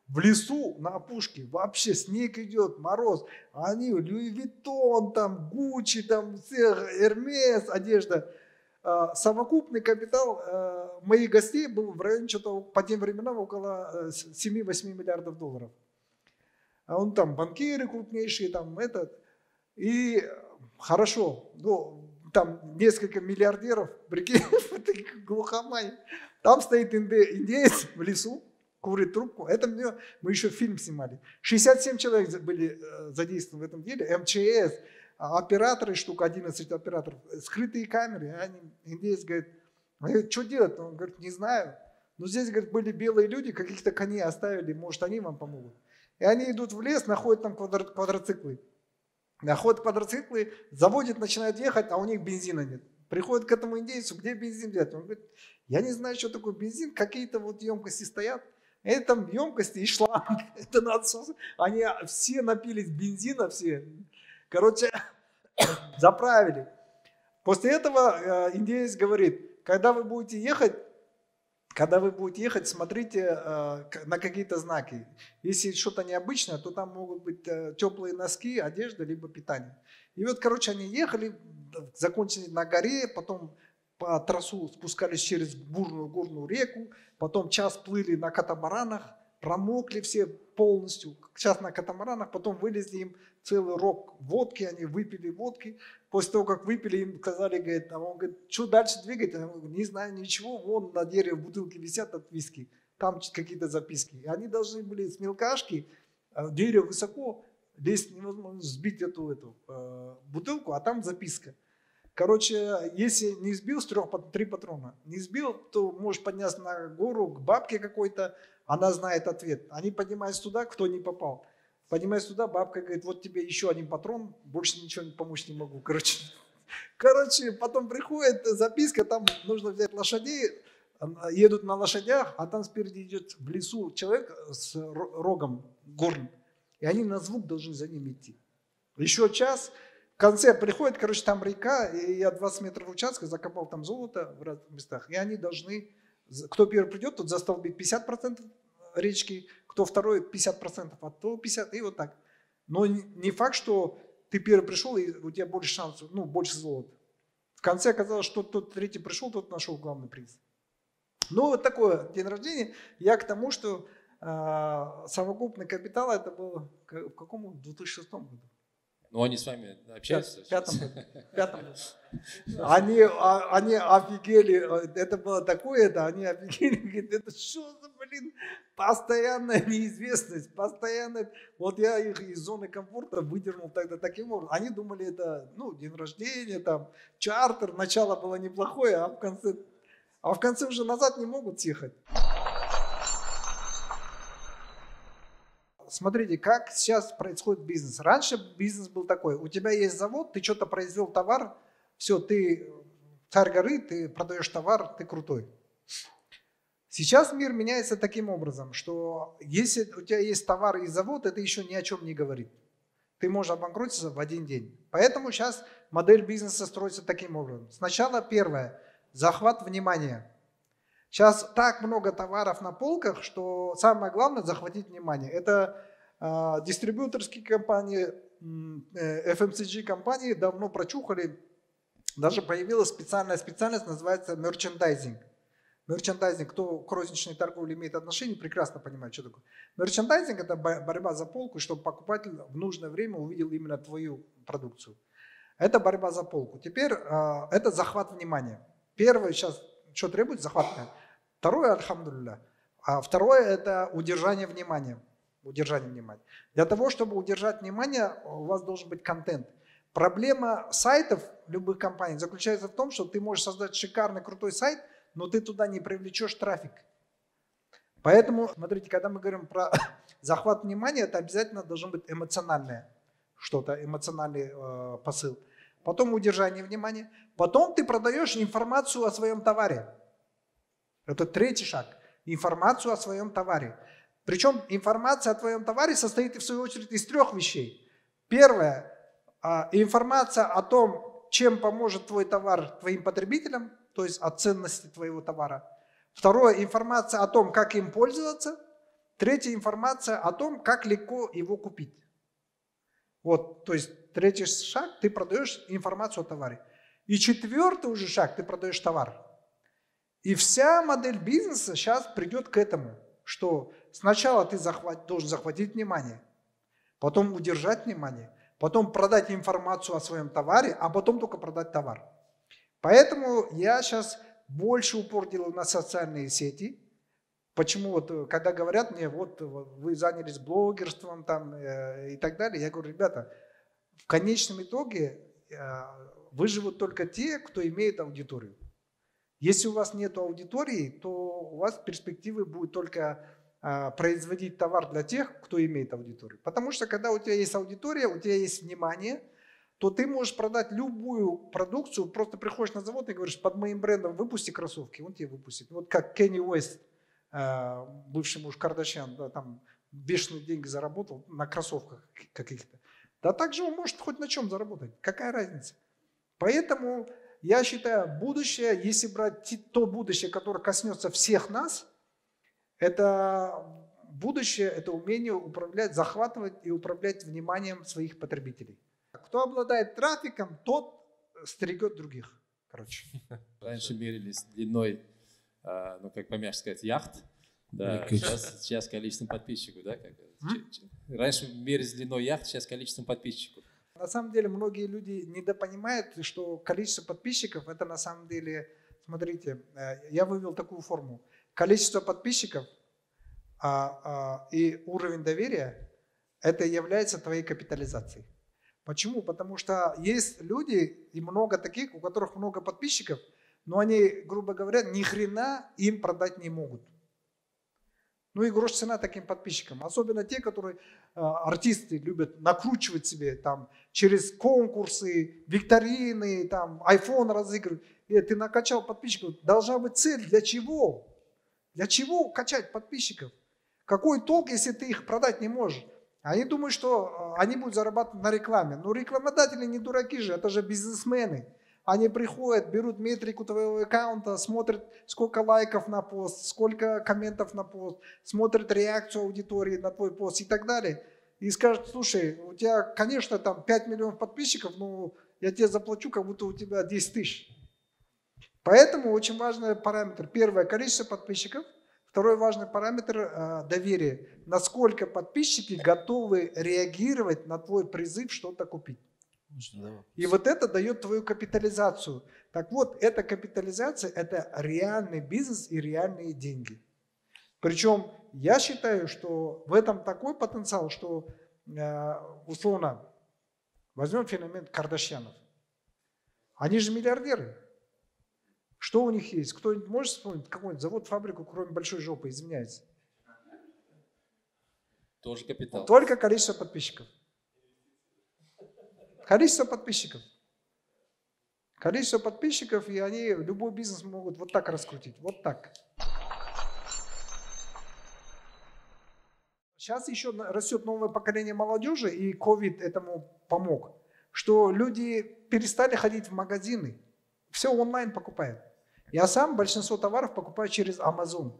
в лесу на опушке, вообще снег идет, мороз. Они, Louis Vuitton, там, Гуччи, там, всех, Эрмес, одежда – а, совокупный капитал э, моих гостей был в районе что-то по тем временам около 7-8 э, миллиардов долларов. А он там банкиры крупнейшие, там этот. И хорошо, ну, там несколько миллиардеров, [laughs] прикинь, [laughs] глухомань. Там стоит индеец в лесу, курит трубку. Это мне, мы еще фильм снимали. 67 человек были э, задействованы в этом деле. МЧС, операторы, штука 11 операторов, скрытые камеры. Они, индеец говорит, что делать? Он говорит, не знаю. Но здесь, говорит, были белые люди, каких-то коней оставили, может, они вам помогут. И они идут в лес, находят там квадро квадроциклы. Находят квадроциклы, заводят, начинают ехать, а у них бензина нет. Приходят к этому индейцу, где бензин взять? Он говорит, я не знаю, что такое бензин, какие-то вот емкости стоят. Это там емкости и шланг. [laughs] Это насос. Они все напились бензина, все. Короче, [coughs] заправили. После этого э, индеец говорит, когда вы будете ехать, когда вы будете ехать, смотрите э, на какие-то знаки. Если что-то необычное, то там могут быть э, теплые носки, одежда, либо питание. И вот, короче, они ехали, закончили на горе, потом по трассу спускались через бурную горную реку, потом час плыли на катамаранах, промокли все полностью, сейчас на катамаранах, потом вылезли им целый рог водки, они выпили водки. После того, как выпили, им сказали, говорит, а он говорит, что дальше двигать? Я говорю, не знаю ничего, вон на дереве бутылки висят от виски, там какие-то записки. И они должны были с мелкашки, а дерево высоко, лезть невозможно, сбить эту, эту э, бутылку, а там записка. Короче, если не сбил с трех, три патрона, не сбил, то можешь подняться на гору к бабке какой-то, она знает ответ. Они поднимаются туда, кто не попал. Поднимаясь туда, бабка говорит, вот тебе еще один патрон, больше ничего помочь не могу. Короче, [laughs] короче, потом приходит записка, там нужно взять лошадей, едут на лошадях, а там спереди идет в лесу человек с рогом горным, и они на звук должны за ним идти. Еще час, в конце приходит, короче, там река, и я 20 метров участка закопал там золото в разных местах, и они должны, кто первый придет, тот застолбит 50% речки, кто второй 50%, а то 50%, и вот так. Но не факт, что ты первый пришел, и у тебя больше шансов, ну, больше золота. В конце оказалось, что тот третий пришел, тот нашел главный приз. Ну, вот такое день рождения. Я к тому, что э, совокупный капитал это было в каком? В 2006 году. Ну, они с вами общаются? В пятом, пятом. [laughs] Они, а, они офигели, это было такое, это, они офигели, [laughs] говорят, это что за, блин, постоянная неизвестность, постоянная. Вот я их из зоны комфорта выдернул тогда таким образом. Они думали, это, ну, день рождения, там, чартер, начало было неплохое, а в конце, а в конце уже назад не могут съехать. Смотрите, как сейчас происходит бизнес. Раньше бизнес был такой, у тебя есть завод, ты что-то произвел товар, все, ты царь горы, ты продаешь товар, ты крутой. Сейчас мир меняется таким образом, что если у тебя есть товар и завод, это еще ни о чем не говорит. Ты можешь обанкротиться в один день. Поэтому сейчас модель бизнеса строится таким образом. Сначала первое – захват внимания. Сейчас так много товаров на полках, что самое главное – захватить внимание. Это э, дистрибьюторские компании, э, FMCG компании давно прочухали. Даже появилась специальная специальность, называется мерчендайзинг. Мерчендайзинг, кто к розничной торговле имеет отношение, прекрасно понимает, что такое. Мерчендайзинг – это борьба за полку, чтобы покупатель в нужное время увидел именно твою продукцию. Это борьба за полку. Теперь э, это захват внимания. Первое сейчас, что требует захват внимания? Второе, альхамдулилля. А второе – это удержание внимания. Удержание внимания. Для того, чтобы удержать внимание, у вас должен быть контент. Проблема сайтов любых компаний заключается в том, что ты можешь создать шикарный, крутой сайт – но ты туда не привлечешь трафик. Поэтому, смотрите, когда мы говорим про [coughs] захват внимания, это обязательно должно быть эмоциональное что-то, эмоциональный э, посыл. Потом удержание внимания. Потом ты продаешь информацию о своем товаре. Это третий шаг. Информацию о своем товаре. Причем информация о твоем товаре состоит, в свою очередь, из трех вещей. Первое э, – информация о том, чем поможет твой товар твоим потребителям то есть о ценности твоего товара. Второе, информация о том, как им пользоваться. Третья, информация о том, как легко его купить. Вот, то есть третий шаг, ты продаешь информацию о товаре. И четвертый уже шаг, ты продаешь товар. И вся модель бизнеса сейчас придет к этому, что сначала ты захват, должен захватить внимание, потом удержать внимание, потом продать информацию о своем товаре, а потом только продать товар. Поэтому я сейчас больше упор делаю на социальные сети. Почему вот, э, когда говорят мне, вот вы занялись блогерством там э, и так далее, я говорю, ребята, в конечном итоге э, выживут только те, кто имеет аудиторию. Если у вас нет аудитории, то у вас перспективы будут только э, производить товар для тех, кто имеет аудиторию. Потому что когда у тебя есть аудитория, у тебя есть внимание – то ты можешь продать любую продукцию, просто приходишь на завод и говоришь, под моим брендом выпусти кроссовки, он тебе выпустит. Вот как Кенни Уэст, бывший муж Кардашьян, да, там бешеные деньги заработал на кроссовках каких-то. Да также он может хоть на чем заработать, какая разница. Поэтому я считаю, будущее, если брать то будущее, которое коснется всех нас, это будущее, это умение управлять, захватывать и управлять вниманием своих потребителей. Кто обладает трафиком, тот стерегет других. Короче. [laughs] Раньше мерились длиной, а, ну как помягче сказать, яхт. Да, сейчас, сейчас количеством подписчиков, да? Как, раньше мерились длиной яхт, сейчас количеством подписчиков. На самом деле многие люди недопонимают, что количество подписчиков это на самом деле, смотрите, э, я вывел такую форму. Количество подписчиков а, а, и уровень доверия это является твоей капитализацией. Почему? Потому что есть люди, и много таких, у которых много подписчиков, но они, грубо говоря, ни хрена им продать не могут. Ну и грош цена таким подписчикам. Особенно те, которые э, артисты любят накручивать себе там через конкурсы, викторины, там iPhone разыгрывать. И ты накачал подписчиков. Должна быть цель. Для чего? Для чего качать подписчиков? Какой толк, если ты их продать не можешь? Они думают, что э, они будут зарабатывать на рекламе. Но рекламодатели не дураки же, это же бизнесмены. Они приходят, берут метрику твоего аккаунта, смотрят, сколько лайков на пост, сколько комментов на пост, смотрят реакцию аудитории на твой пост и так далее. И скажут, слушай, у тебя, конечно, там 5 миллионов подписчиков, но я тебе заплачу, как будто у тебя 10 тысяч. Поэтому очень важный параметр. Первое, количество подписчиков – Второй важный параметр э, – доверие. Насколько подписчики готовы реагировать на твой призыв что-то купить. И вот это дает твою капитализацию. Так вот, эта капитализация – это реальный бизнес и реальные деньги. Причем я считаю, что в этом такой потенциал, что э, условно возьмем феномен Кардашьянов. Они же миллиардеры. Что у них есть? Кто-нибудь может вспомнить какой-нибудь завод, фабрику, кроме большой жопы, извиняется? Тоже капитал. Только количество подписчиков количество подписчиков. Количество подписчиков, и они любой бизнес могут вот так раскрутить, вот так. Сейчас еще растет новое поколение молодежи, и COVID этому помог, что люди перестали ходить в магазины, все онлайн покупают. Я сам большинство товаров покупаю через Amazon.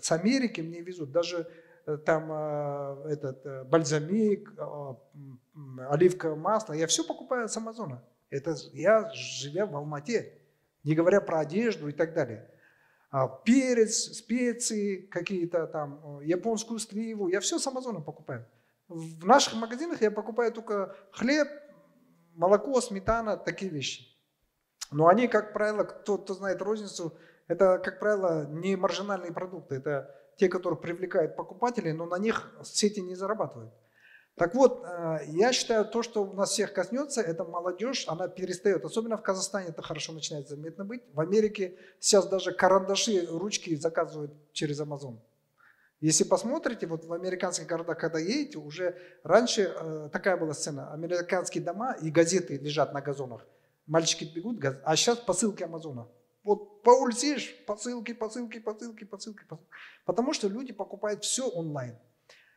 С Америки мне везут. Даже там э, этот э, бальзамик, оливковое масло. Я все покупаю с Амазона. Это я живя в Алмате, не говоря про одежду и так далее. А, перец, специи какие-то там, японскую сливу. Я все с Амазона покупаю. В наших магазинах я покупаю только хлеб, молоко, сметана, такие вещи. Но они, как правило, кто, кто знает розницу, это, как правило, не маржинальные продукты. Это те, которые привлекают покупателей, но на них сети не зарабатывают. Так вот, э, я считаю, то, что у нас всех коснется, это молодежь, она перестает. Особенно в Казахстане это хорошо начинает заметно быть. В Америке сейчас даже карандаши, ручки заказывают через Amazon. Если посмотрите, вот в американских городах, когда едете, уже раньше э, такая была сцена. Американские дома и газеты лежат на газонах. Мальчики бегут, а сейчас посылки Амазона. Вот по улице посылки, посылки, посылки, посылки, посылки. Потому что люди покупают все онлайн.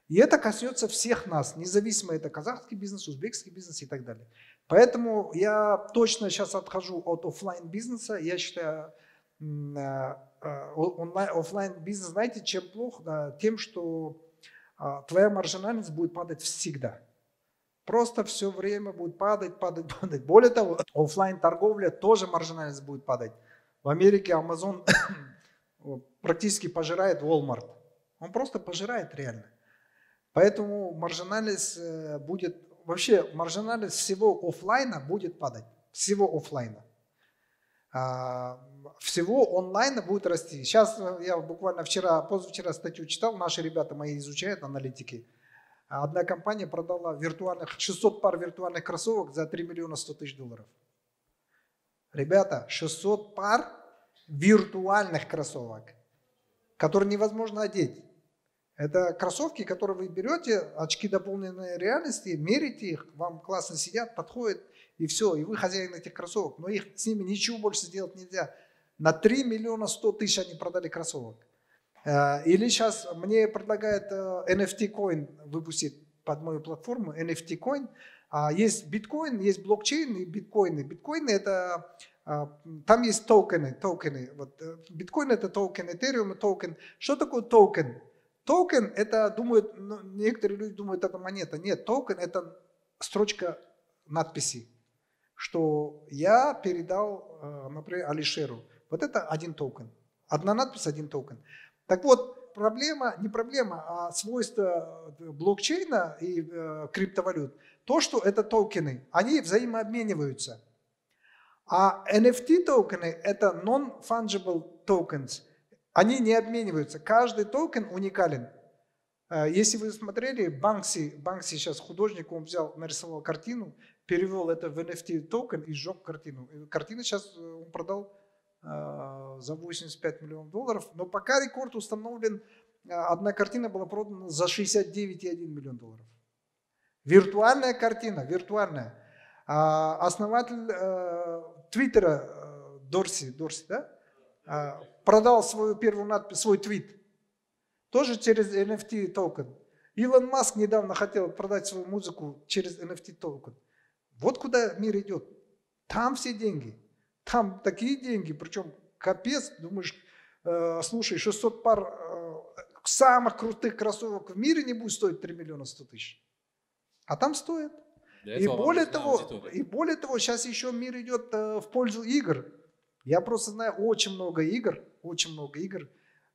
И это коснется всех нас, независимо это казахский бизнес, узбекский бизнес и так далее. Поэтому я точно сейчас отхожу от офлайн бизнеса. Я считаю, э, э, офлайн бизнес, знаете, чем плохо? Тем, что твоя маржинальность будет падать всегда. Просто все время будет падать, падать, [laughs] падать. Более того, офлайн торговля тоже маржинальность будет падать. В Америке Amazon [coughs] практически пожирает Walmart. Он просто пожирает реально. Поэтому маржинальность э, будет, вообще маржинальность всего офлайна будет падать. Всего офлайна. А, всего онлайна будет расти. Сейчас э, я буквально вчера, позавчера статью читал, наши ребята мои изучают аналитики. Одна компания продала виртуальных, 600 пар виртуальных кроссовок за 3 миллиона 100 тысяч долларов. Ребята, 600 пар виртуальных кроссовок, которые невозможно одеть. Это кроссовки, которые вы берете, очки дополненной реальности, мерите их, вам классно сидят, подходят, и все, и вы хозяин этих кроссовок. Но их с ними ничего больше сделать нельзя. На 3 миллиона 100 тысяч они продали кроссовок. Э, или сейчас мне предлагают NFT coin выпустить под мою платформу, NFT coin. А есть биткоин, есть блокчейн и биткоины. Биткоины это а, там есть токены, токены. Вот, э, биткоин это токен, Ethereum токен. Что такое токен? Токен это думают, ну, некоторые люди думают, это монета. Нет, токен это строчка надписи, что я передал, э, например, Алишеру. Вот это один токен. Одна надпись, один токен. Так вот, проблема, не проблема, а свойство блокчейна и э, криптовалют, то, что это токены, они взаимообмениваются. А NFT токены это non-fungible tokens – они не обмениваются. Каждый токен уникален. Э, если вы смотрели, Банкси, Банкси сейчас художник, он взял, нарисовал картину, перевел это в NFT токен и сжег картину. Картина сейчас э, он продал э, за 85 миллионов долларов, но пока рекорд установлен, одна картина была продана за 69,1 миллион долларов. Виртуальная картина, виртуальная. А основатель Твиттера Дорси, Дорси, да? А, продал свою первую надпись, свой твит. Тоже через NFT токен. Илон Маск недавно хотел продать свою музыку через NFT токен. Вот куда мир идет. Там все деньги. Там такие деньги, причем капец, думаешь, э, слушай, 600 пар э, самых крутых кроссовок в мире не будет стоить 3 миллиона 100 тысяч. А там стоит. И более, того, и более того, сейчас еще мир идет э, в пользу игр. Я просто знаю очень много игр, очень много игр,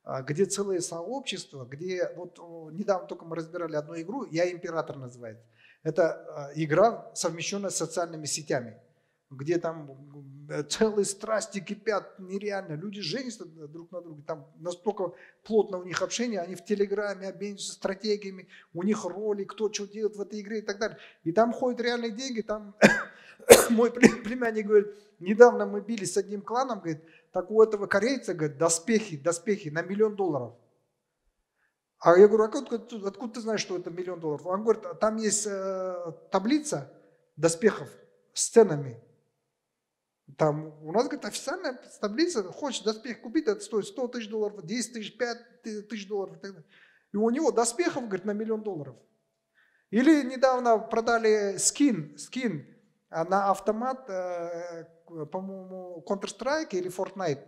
а, где целые сообщества, где вот недавно только мы разбирали одну игру, я император называется. Это а, игра, совмещенная с социальными сетями, где там э, целые страсти кипят нереально. Люди женятся друг на друга, там настолько плотно у них общение, они в Телеграме обмениваются стратегиями, у них роли, кто что делает в этой игре и так далее. И там ходят реальные деньги, там [coughs] мой племянник говорит, недавно мы бились с одним кланом, говорит, так у этого корейца, говорит, доспехи, доспехи на миллион долларов. А я говорю, а откуда, откуда ты знаешь, что это миллион долларов? Он говорит, там есть э, таблица доспехов с ценами. Там у нас, говорит, официальная таблица, хочешь доспех купить, это стоит 100 тысяч долларов, 10 тысяч, 5 тысяч долларов и так далее. И у него доспехов, говорит, на миллион долларов. Или недавно продали скин, скин на автомат, э, по-моему, Counter-Strike или Fortnite.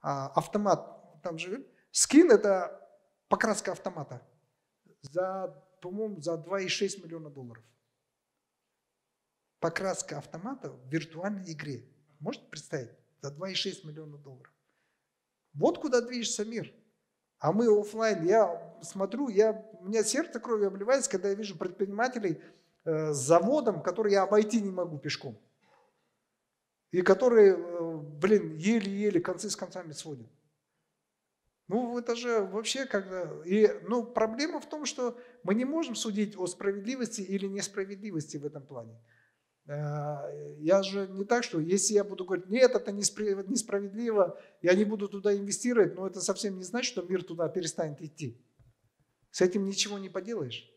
А, автомат, там же скин это покраска автомата. За, по-моему, за 2,6 миллиона долларов. Покраска автомата в виртуальной игре. Можете представить? За 2,6 миллиона долларов. Вот куда движется мир. А мы офлайн, я смотрю, я, у меня сердце кровью обливается, когда я вижу предпринимателей э, с заводом, который я обойти не могу пешком. И которые, э, блин, еле-еле концы с концами сводят. Ну, это же вообще когда... И, ну, проблема в том, что мы не можем судить о справедливости или несправедливости в этом плане. Э, я же не так, что если я буду говорить, нет, это несправедливо, я не буду туда инвестировать, но это совсем не значит, что мир туда перестанет идти. С этим ничего не поделаешь.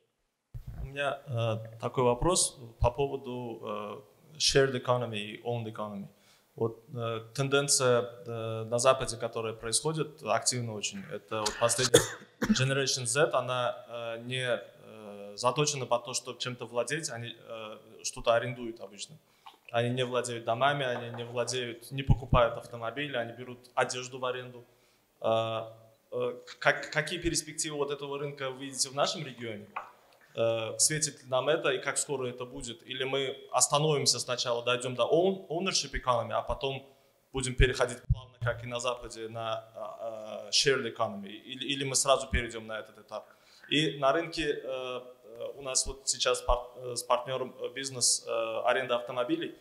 У меня э, такой вопрос по поводу э, shared economy и owned economy. Вот э, тенденция э, на Западе, которая происходит активно очень, это вот последняя Generation Z, она э, не заточены под то, чтобы чем-то владеть, они э, что-то арендуют обычно. Они не владеют домами, они не владеют, не покупают автомобили, они берут одежду в аренду. Э, э, как, какие перспективы вот этого рынка вы видите в нашем регионе? Э, светит ли нам это и как скоро это будет? Или мы остановимся сначала, дойдем до own, ownership economy, а потом будем переходить плавно, как и на Западе, на shared economy? Или, или мы сразу перейдем на этот этап? И на рынке у нас вот сейчас э, с партнером э, бизнес э, аренда автомобилей.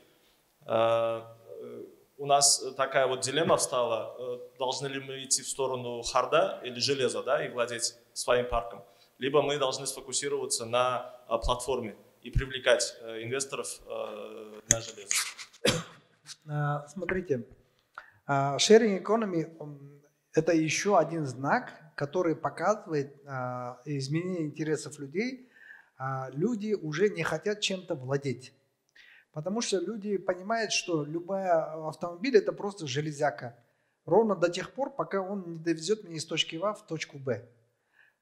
У нас такая вот дилемма встала, должны ли мы идти в сторону харда или железа, да, и владеть своим парком, либо мы должны сфокусироваться на платформе и привлекать инвесторов на железо. [coughs] Смотрите, sharing economy – это еще один знак, который показывает изменение интересов людей люди уже не хотят чем-то владеть. Потому что люди понимают, что любой автомобиль это просто железяка. Ровно до тех пор, пока он не довезет меня из точки А в точку Б.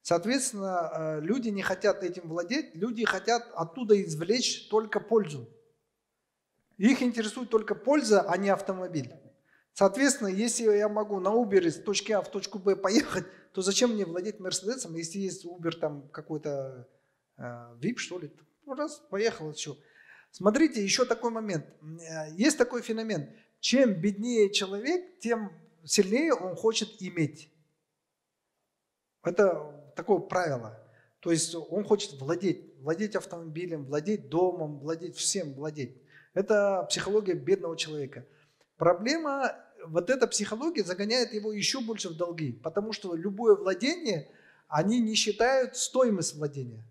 Соответственно, э, люди не хотят этим владеть, люди хотят оттуда извлечь только пользу. Их интересует только польза, а не автомобиль. Соответственно, если я могу на Uber из точки А в точку Б поехать, то зачем мне владеть Мерседесом, если есть Uber там какой-то VIP, э, что ли. Ну, раз, поехал, все. Смотрите, еще такой момент. Э, есть такой феномен. Чем беднее человек, тем сильнее он хочет иметь. Это такое правило. То есть он хочет владеть, владеть автомобилем, владеть домом, владеть всем, владеть. Это психология бедного человека. Проблема, вот эта психология загоняет его еще больше в долги, потому что любое владение, они не считают стоимость владения.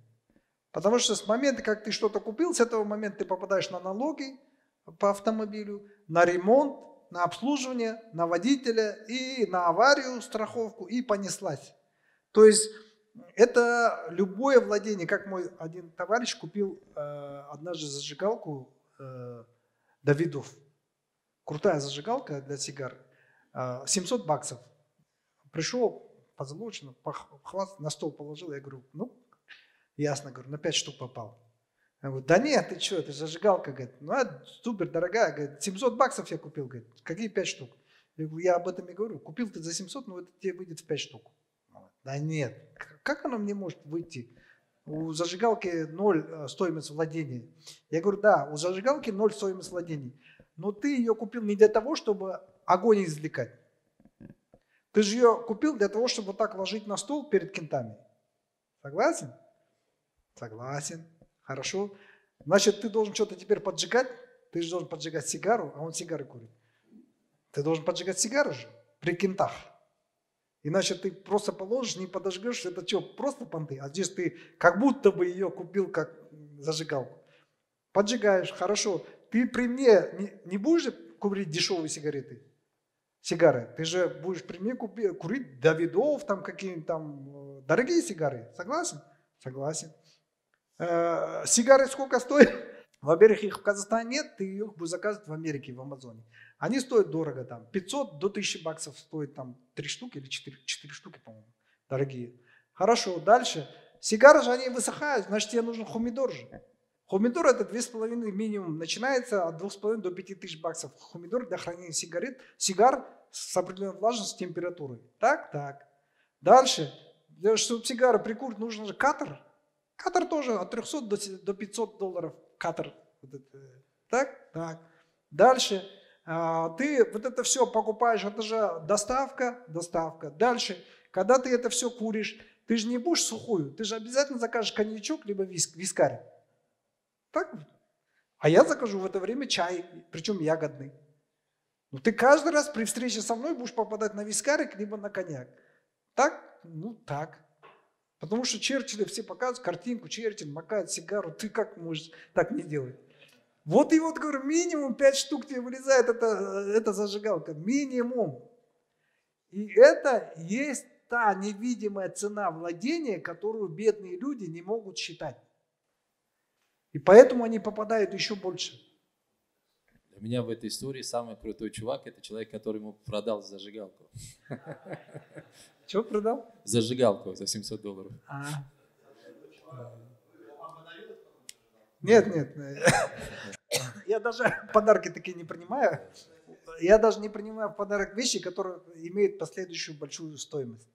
Потому что с момента, как ты что-то купил, с этого момента ты попадаешь на налоги по автомобилю, на ремонт, на обслуживание, на водителя и на аварию, страховку, и понеслась. То есть это любое владение, как мой один товарищ купил э, однажды зажигалку э, Давидов. Крутая зажигалка для сигар. Э, 700 баксов. Пришел позолоченно, на стол положил, я говорю, ну, Ясно, говорю, на 5 штук попал. Я говорю, да нет, ты что, это зажигалка, говорит, ну, а супер дорогая, говорит, 700 баксов я купил, говорит, какие 5 штук? Я говорю, я об этом и говорю, купил ты за 700, но это тебе выйдет в 5 штук. Да нет, как оно мне может выйти? У зажигалки ноль э, стоимость владения. Я говорю, да, у зажигалки ноль стоимость владения. Но ты ее купил не для того, чтобы огонь извлекать. Ты же ее купил для того, чтобы вот так ложить на стол перед кентами. Согласен? Согласен. Хорошо. Значит, ты должен что-то теперь поджигать. Ты же должен поджигать сигару, а он сигары курит. Ты должен поджигать сигару же при кентах. Иначе ты просто положишь, не подожгешь, это что, просто понты? А здесь ты как будто бы ее купил как зажигалку. Поджигаешь, хорошо. Ты при мне не, не будешь курить дешевые сигареты? Сигары. Ты же будешь при мне купить, курить Давидов, там какие-нибудь там э, дорогие сигары. Согласен? Согласен. Э, сигары сколько стоят? [laughs] Во-первых, их в Казахстане нет, ты их будешь заказывать в Америке, в Амазоне. Они стоят дорого там, 500 до 1000 баксов стоит там 3 штуки или 4, 4 штуки, по-моему, дорогие. Хорошо, дальше. Сигары же они высыхают, значит тебе нужен хумидор же. Хумидор это 2,5 минимум, начинается от 2,5 до 5 тысяч баксов. Хумидор для хранения сигарет, сигар с определенной влажностью, температурой. Так, так. Дальше, для, чтобы сигары прикурить, нужен же катер. Катер тоже от 300 до, до 500 долларов. Катер. Так, так. Дальше, а, ты вот это все покупаешь, это же доставка, доставка. Дальше, когда ты это все куришь, ты же не будешь сухую, ты же обязательно закажешь коньячок, либо виск, вискарь. Так? А я закажу в это время чай, причем ягодный. Ну ты каждый раз при встрече со мной будешь попадать на вискарик, либо на коньяк. Так? Ну так. Потому что Черчилля все показывают картинку, Черчилль макает сигару, ты как можешь так не делать? Вот и вот, говорю, минимум 5 штук тебе вылезает эта, эта зажигалка. Минимум. И это есть та невидимая цена владения, которую бедные люди не могут считать. И поэтому они попадают еще больше. Для меня в этой истории самый крутой чувак – это человек, который ему продал зажигалку. Чего продал? Зажигалку за 700 долларов. А. Нет, нет. Я даже подарки такие не принимаю. Я даже не принимаю в подарок вещи, которые имеют последующую большую стоимость.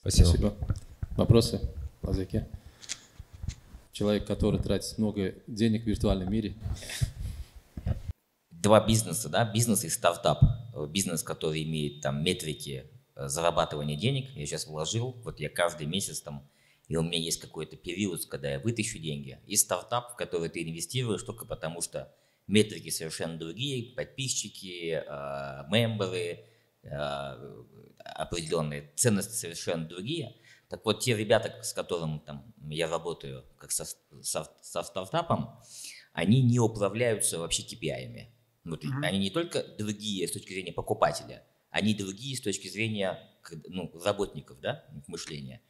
Спасибо. Спасибо. Вопросы по языке? Человек, который тратит много денег в виртуальном мире. Два бизнеса, да, бизнес и стартап. Бизнес, который имеет там метрики э, зарабатывания денег. Я сейчас вложил, вот я каждый месяц там и у меня есть какой-то период, когда я вытащу деньги, и стартап, в который ты инвестируешь только потому, что метрики совершенно другие, подписчики, э, мемберы, э, определенные ценности совершенно другие. Так вот, те ребята, с которыми там, я работаю как со, со, со стартапом, они не управляются вообще KPI-ами. Вот, mm-hmm. Они не только другие с точки зрения покупателя, они другие с точки зрения ну, работников, да, мышления.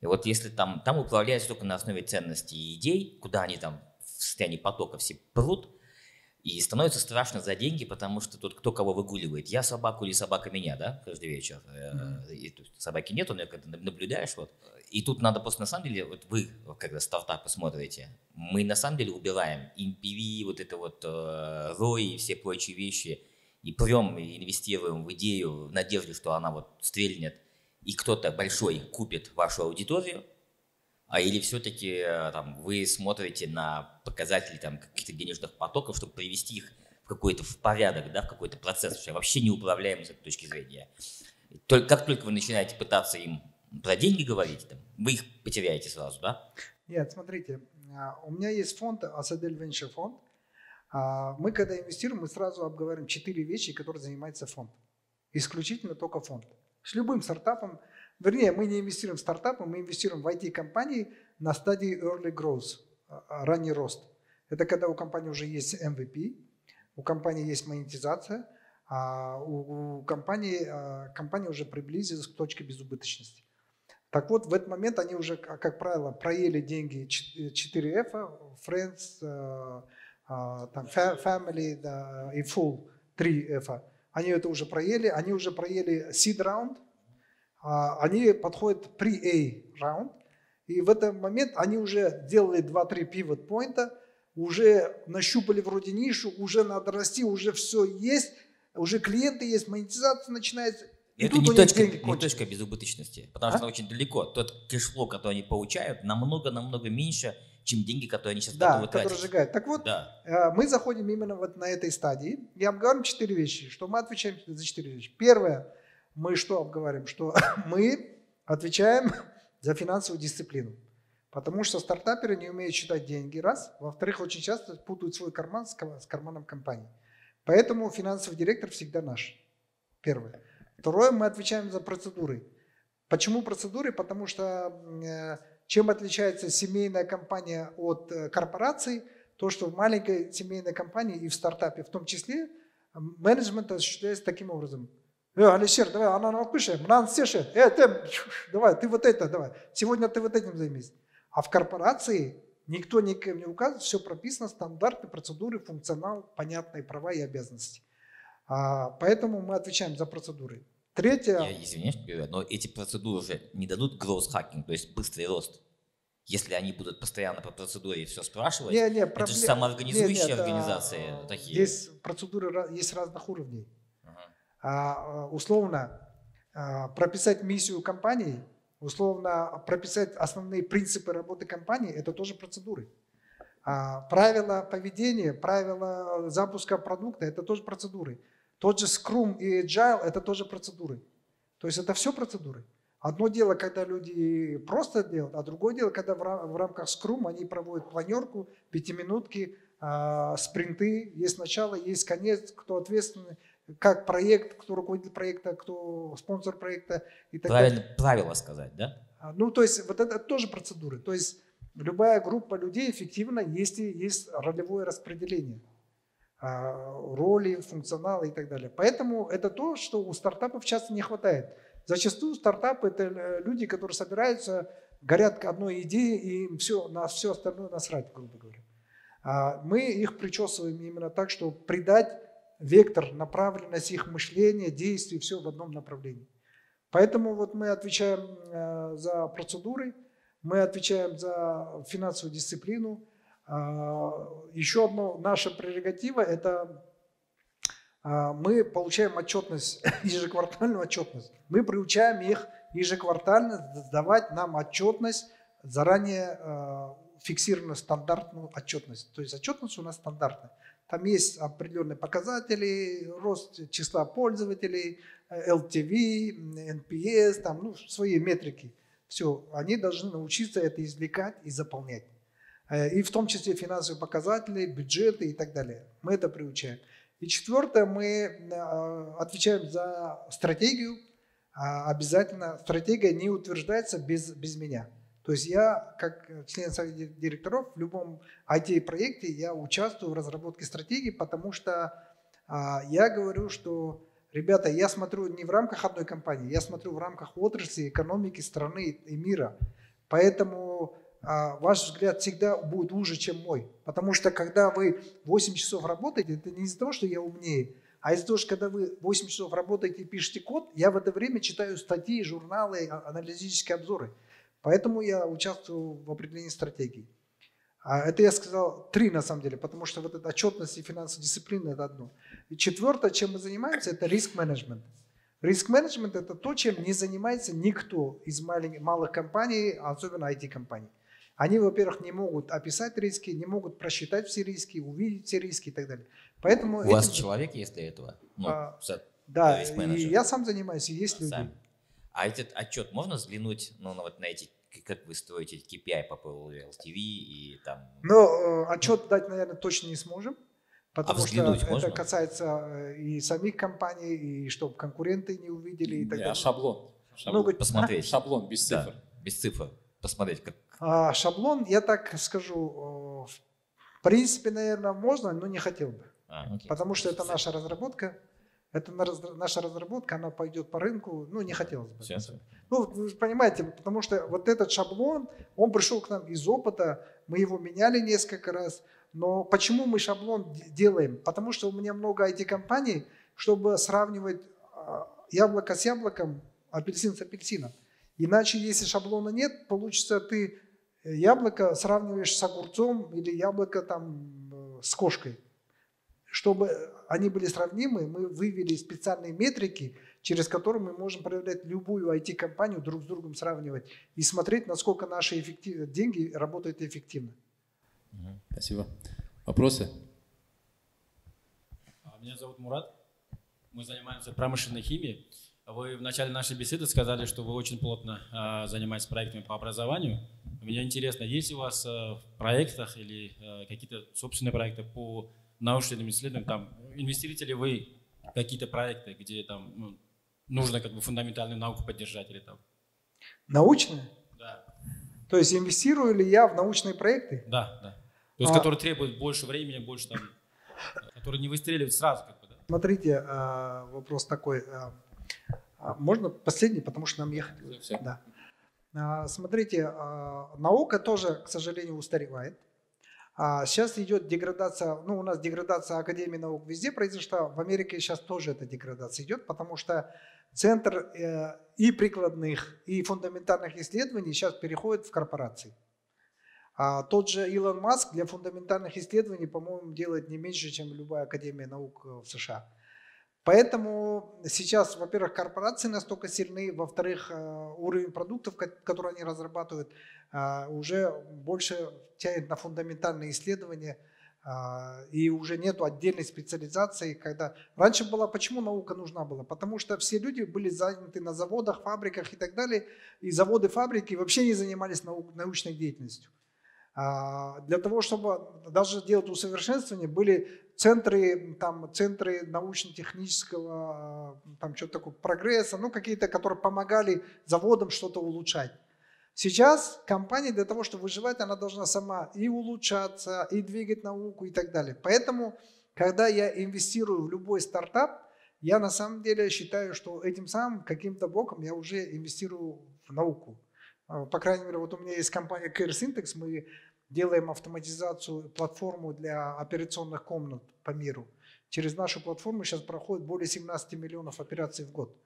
И вот если там, там управляется только на основе ценностей и идей, куда они там в состоянии потока все прут, и становится страшно за деньги, потому что тут кто кого выгуливает. Я собаку или собака меня, да, каждый вечер. Mm-hmm. И, тут собаки нету, но когда наблюдаешь, вот. И тут надо просто, на самом деле, вот вы, когда стартапы смотрите, мы на самом деле убираем NPV, вот это вот э, ROI и все прочие вещи, и прем, и инвестируем в идею в надежде, что она вот стрельнет и кто-то большой купит вашу аудиторию, а или все-таки э, там, вы смотрите на показатели там, каких-то денежных потоков, чтобы привести их в какой-то в порядок, да, в какой-то процесс, что вообще неуправляемый с этой точки зрения. Только, как только вы начинаете пытаться им про деньги говорить, там, вы их потеряете сразу, да? Нет, смотрите, а, у меня есть фонд, Asadel Venture фонд. А, мы, когда инвестируем, мы сразу обговариваем четыре вещи, которые занимается фонд. Исключительно только фонд. С любым стартапом, вернее, мы не инвестируем в стартапы, мы инвестируем в IT-компании на стадии early growth, а, а, ранний рост. Это когда у компании уже есть MVP, у компании есть монетизация, а у, у компании, компания уже приблизилась к точке безубыточности. Так вот, в этот момент они уже, как правило, проели деньги 4F, Friends, там, Family да, и Fool, 3F они это уже проели, они уже проели seed раунд, они подходят pre-A раунд, и в этот момент они уже делали 2-3 pivot point а, уже нащупали вроде нишу, уже надо расти, уже все есть, уже клиенты есть, монетизация начинается. И это не точка, не точка безубыточности, потому а? что очень далеко. Тот cash flow, который они получают, намного-намного меньше, чем деньги, которые они сейчас да, готовы тратить. которые сжигают. Так вот, да. Э, мы заходим именно вот на этой стадии и обговариваем четыре вещи, что мы отвечаем за четыре вещи. Первое, мы что обговариваем? Что [laughs] мы отвечаем за финансовую дисциплину. Потому что стартаперы не умеют считать деньги, раз. Во-вторых, очень часто путают свой карман с карманом компании. Поэтому финансовый директор всегда наш. Первое. Второе, мы отвечаем за процедуры. Почему процедуры? Потому что э, чем отличается семейная компания от э, корпорации? То, что в маленькой семейной компании и в стартапе в том числе менеджмент осуществляется таким образом. Э, Алишер, давай, она напишет, мнан сеше, э, ты, давай, ты вот это, давай, сегодня ты вот этим займись. А в корпорации никто никем не указывает, все прописано, стандарты, процедуры, функционал, понятные права и обязанности. А, поэтому мы отвечаем за процедуры. Третье. Я извиняюсь, но эти процедуры уже не дадут growth hacking, то есть быстрый рост. Если они будут постоянно по процедуре все спрашивать, Не, не, это проблем- же самоорганизующие не, нет, а, организации такие. Есть процедуры, есть разных уровней. Ага. А, а, условно а, прописать миссию компании, условно прописать основные принципы работы компании, это тоже процедуры. А, правила поведения, правила запуска продукта, это тоже процедуры. Тот же Scrum и Agile, это тоже процедуры. То есть это все процедуры. Одно дело, когда люди просто делают, а другое дело, когда в, ра- в рамках Scrum они проводят планерку, пятиминутки, а, спринты, есть начало, есть конец, кто ответственный, как проект, кто руководитель проекта, кто спонсор проекта и так далее. Правильно, правила сказать, да? А, Ну, то есть вот это тоже процедуры. То есть любая группа людей эффективна, если есть ролевое распределение роли, функционала и так далее. Поэтому это то, что у стартапов часто не хватает. Зачастую стартапы это э, люди, которые собираются, горят к одной идее и им все, на все остальное насрать, грубо говоря. А Мы их причесываем именно так, чтобы придать вектор, направленность их мышления, действий, все в одном направлении. Поэтому вот мы отвечаем э, за процедуры, мы отвечаем за финансовую дисциплину. А, Еще одно наша прерогатива – это а, мы получаем отчетность, [laughs] ежеквартальную отчетность. Мы приучаем их ежеквартально сдавать нам отчетность, заранее э, фиксированную стандартную отчетность. То есть отчетность у нас стандартная. Там есть определенные показатели, рост числа пользователей, LTV, NPS, там, ну, свои метрики. Все, они должны научиться это извлекать и заполнять. Э, И в том числе финансовые показатели, бюджеты и так далее. Мы это приучаем. И четвертое, мы э, отвечаем за стратегию. А Обязательно стратегия не утверждается без, без меня. То есть я, как член совета директоров, в любом IT-проекте я участвую в разработке стратегии, потому что а, я говорю, что, ребята, я смотрю не в рамках одной компании, я смотрю в рамках отрасли, экономики страны и мира. Поэтому ваш взгляд всегда будет уже, чем мой. Потому что когда вы 8 часов работаете, это не из-за того, что я умнее, а из-за того, что когда вы 8 часов работаете и пишете код, я в это время читаю статьи, журналы, а- аналитические обзоры. Поэтому я участвую в определении стратегий. А это я сказал три на самом деле, потому что вот эта отчетность и финансовая дисциплина – это одно. И четвертое, чем мы занимаемся, это риск-менеджмент. Риск-менеджмент – это то, чем не занимается никто из маленьких, малых компаний, особенно IT-компаний. Они, во-первых, не могут описать риски, не могут просчитать все риски, увидеть все риски и так далее. Поэтому У вас этим- человек есть для этого? Ну, А, за- да, и я сам занимаюсь, и есть люди. сами. А этот отчет можно взглянуть, ну, на вот на эти, как вы строите KPI по поводу LTV и там... Но э, отчет дать, наверное, точно не сможем, потому что взглянуть это можно? касается э, и самих компаний, и чтобы конкуренты не увидели и так Не, а далее. шаблон. Шаблон, Много- Посмотреть. шаблон без Да, цифр. без цифр. Посмотреть, как... А шаблон, я так скажу, э, в принципе, наверное, можно, но не хотел бы. А, окей. Потому что это наша разработка. Это наша разработка, она пойдет по рынку, ну, не хотелось бы. Деле. Ну, вы понимаете, потому что вот этот шаблон, он пришел к нам из опыта, мы его меняли несколько раз. Но почему мы шаблон делаем? Потому что у меня много IT-компаний, чтобы сравнивать а, яблоко с яблоком, апельсин с апельсином. Иначе, если шаблона нет, получится ты яблоко сравниваешь с огурцом или яблоко там э, с кошкой. Чтобы они были сравнимы, мы вывели специальные метрики, через которые мы можем проверять любую IT-компанию, друг с другом сравнивать и смотреть, насколько наши эффектив- деньги работают эффективно. Спасибо. Вопросы? А, Меня зовут Мурат. Мы занимаемся промышленной химией. Вы в начале нашей беседы сказали, что вы очень плотно а, занимаетесь проектами по образованию. Мне интересно, есть у вас а, в проектах или а, какие-то собственные проекты по научным исследованиям? Там, инвестируете ли вы какие-то проекты, где там ну, нужно как бы фундаментальную науку поддержать или там? Научные? Да, То есть инвестирую ли я в научные проекты? да, да. То есть, А. которые требуют больше времени, больше там, которые не выстреливают сразу, как бы, да? Смотрите, а, вопрос такой. а, Можно последний, потому что нам ехать. Все. Да. А, Смотрите, а, наука тоже, к сожалению, устаревает. А сейчас идет деградация, ну у нас деградация Академии наук везде произошла, в Америке сейчас тоже эта деградация идет, потому что центр э, и прикладных, и фундаментальных исследований сейчас переходит в корпорации. А тот же Илон Маск для фундаментальных исследований, по-моему, делает не меньше, чем любая Академия наук э, в США. Поэтому сейчас, во-первых, корпорации настолько сильны, во-вторых, э, уровень продуктов, которые они разрабатывают, э, уже больше тянет на фундаментальные исследования, э, и уже нет отдельной специализации, когда... Раньше была, почему наука нужна была? Потому что все люди были заняты на заводах, фабриках и так далее, и заводы, фабрики вообще не занимались научной деятельностью. А, для того, чтобы даже делать усовершенствование, были центры, там, центры научно-технического, там, что-то такое, прогресса, ну, какие-то, которые помогали заводам что-то улучшать. Сейчас компания для того, чтобы выживать, она должна сама и улучшаться, и двигать науку и так далее. Поэтому, когда я инвестирую в любой стартап, я на самом деле считаю, что этим самым каким-то боком я уже инвестирую в науку. А, по крайней мере, вот у меня есть компания CareSyntax, мы делаем автоматизацию, платформу для операционных комнат по миру. Через нашу платформу сейчас проходит более 17 миллионов операций в год.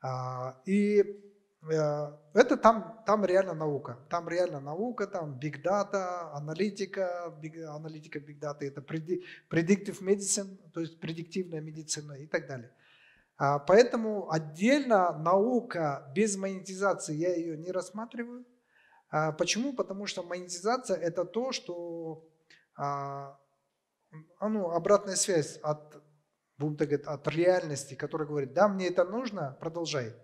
А, и э, это там, там реально наука. Там реально наука, там big data, аналитика, big, аналитика big data, это predictive medicine, то есть предиктивная медицина и так далее. А, поэтому отдельно наука без монетизации я ее не рассматриваю. А, почему? Потому что монетизация это то, что а, ну, обратная связь от, будем так говорить, от реальности, которая говорит, да, мне это нужно, продолжай.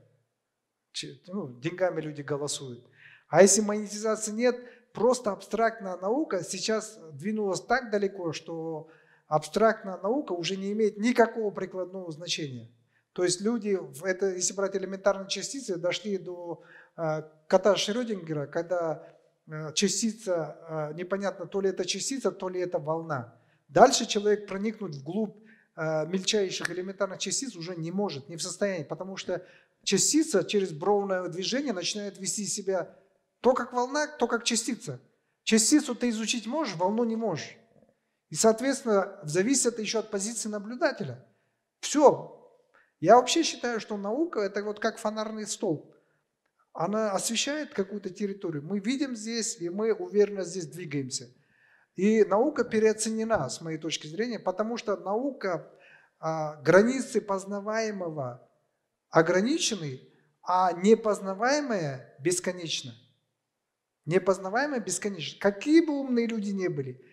Ну, деньгами люди голосуют. А если монетизации нет, просто абстрактная наука сейчас двинулась так далеко, что абстрактная наука уже не имеет никакого прикладного значения. То есть люди, это, если брать элементарные частицы, дошли до кота Шрёдингера, когда э, частица, э, непонятно, то ли это частица, то ли это волна. Дальше человек проникнуть вглубь э, мельчайших элементарных частиц уже не может, не в состоянии, потому что частица через бровное движение начинает вести себя то как волна, то как частица. Частицу ты изучить можешь, волну не можешь. И, соответственно, зависит это еще от позиции наблюдателя. Все, я вообще считаю, что наука это вот как фонарный столб. Она освещает какую-то территорию. Мы видим здесь, и мы уверенно здесь двигаемся. И наука переоценена, с моей точки зрения, потому что наука, а, границы познаваемого ограничены, а непознаваемое бесконечно. Непознаваемое бесконечно. Какие бы умные люди не были,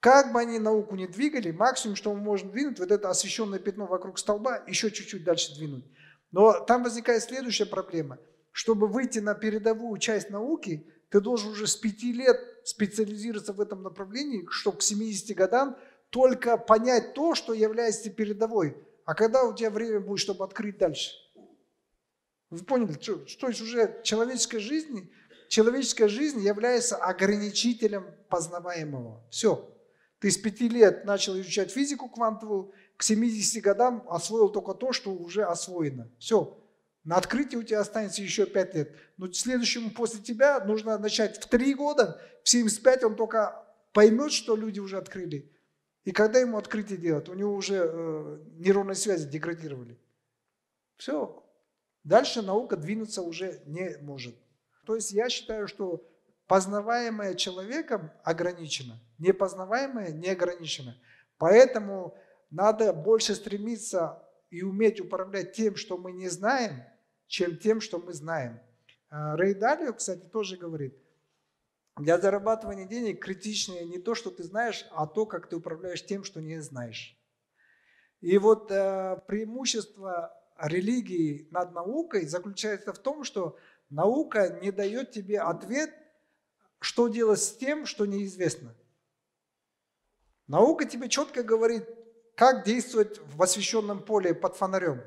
как бы они науку не двигали, максимум, что мы можем двинуть, вот это освещенное пятно вокруг столба, еще чуть-чуть дальше двинуть. Но там возникает следующая проблема. Чтобы выйти на передовую часть науки, ты должен уже с пяти лет специализироваться в этом направлении, чтобы к 70 годам только понять то, что является передовой. А когда у тебя время будет, чтобы открыть дальше? Вы поняли, что, что есть уже человеческая жизнь, человеческая жизнь является ограничителем познаваемого. Все. Ты с пяти лет начал изучать физику квантовую, к 70 годам освоил только то, что уже освоено. Все. На открытии у тебя останется еще 5 лет. Но следующему после тебя нужно начать в 3 года, в 75 он только поймет, что люди уже открыли. И когда ему открытие делать, у него уже э, нейронные связи деградировали. Все. Дальше наука двинуться уже не может. То есть я считаю, что Познаваемое человеком ограничено, непознаваемое не ограничено. Поэтому надо больше стремиться и уметь управлять тем, что мы не знаем, чем тем, что мы знаем. А, Рэй Далио, кстати, тоже говорит, для зарабатывания денег критичнее не то, что ты знаешь, а то, как ты управляешь тем, что не знаешь. И вот э, преимущество религии над наукой заключается в том, что наука не дает тебе ответ что делать с тем, что неизвестно. Наука тебе четко говорит, как действовать в освещенном поле под фонарем.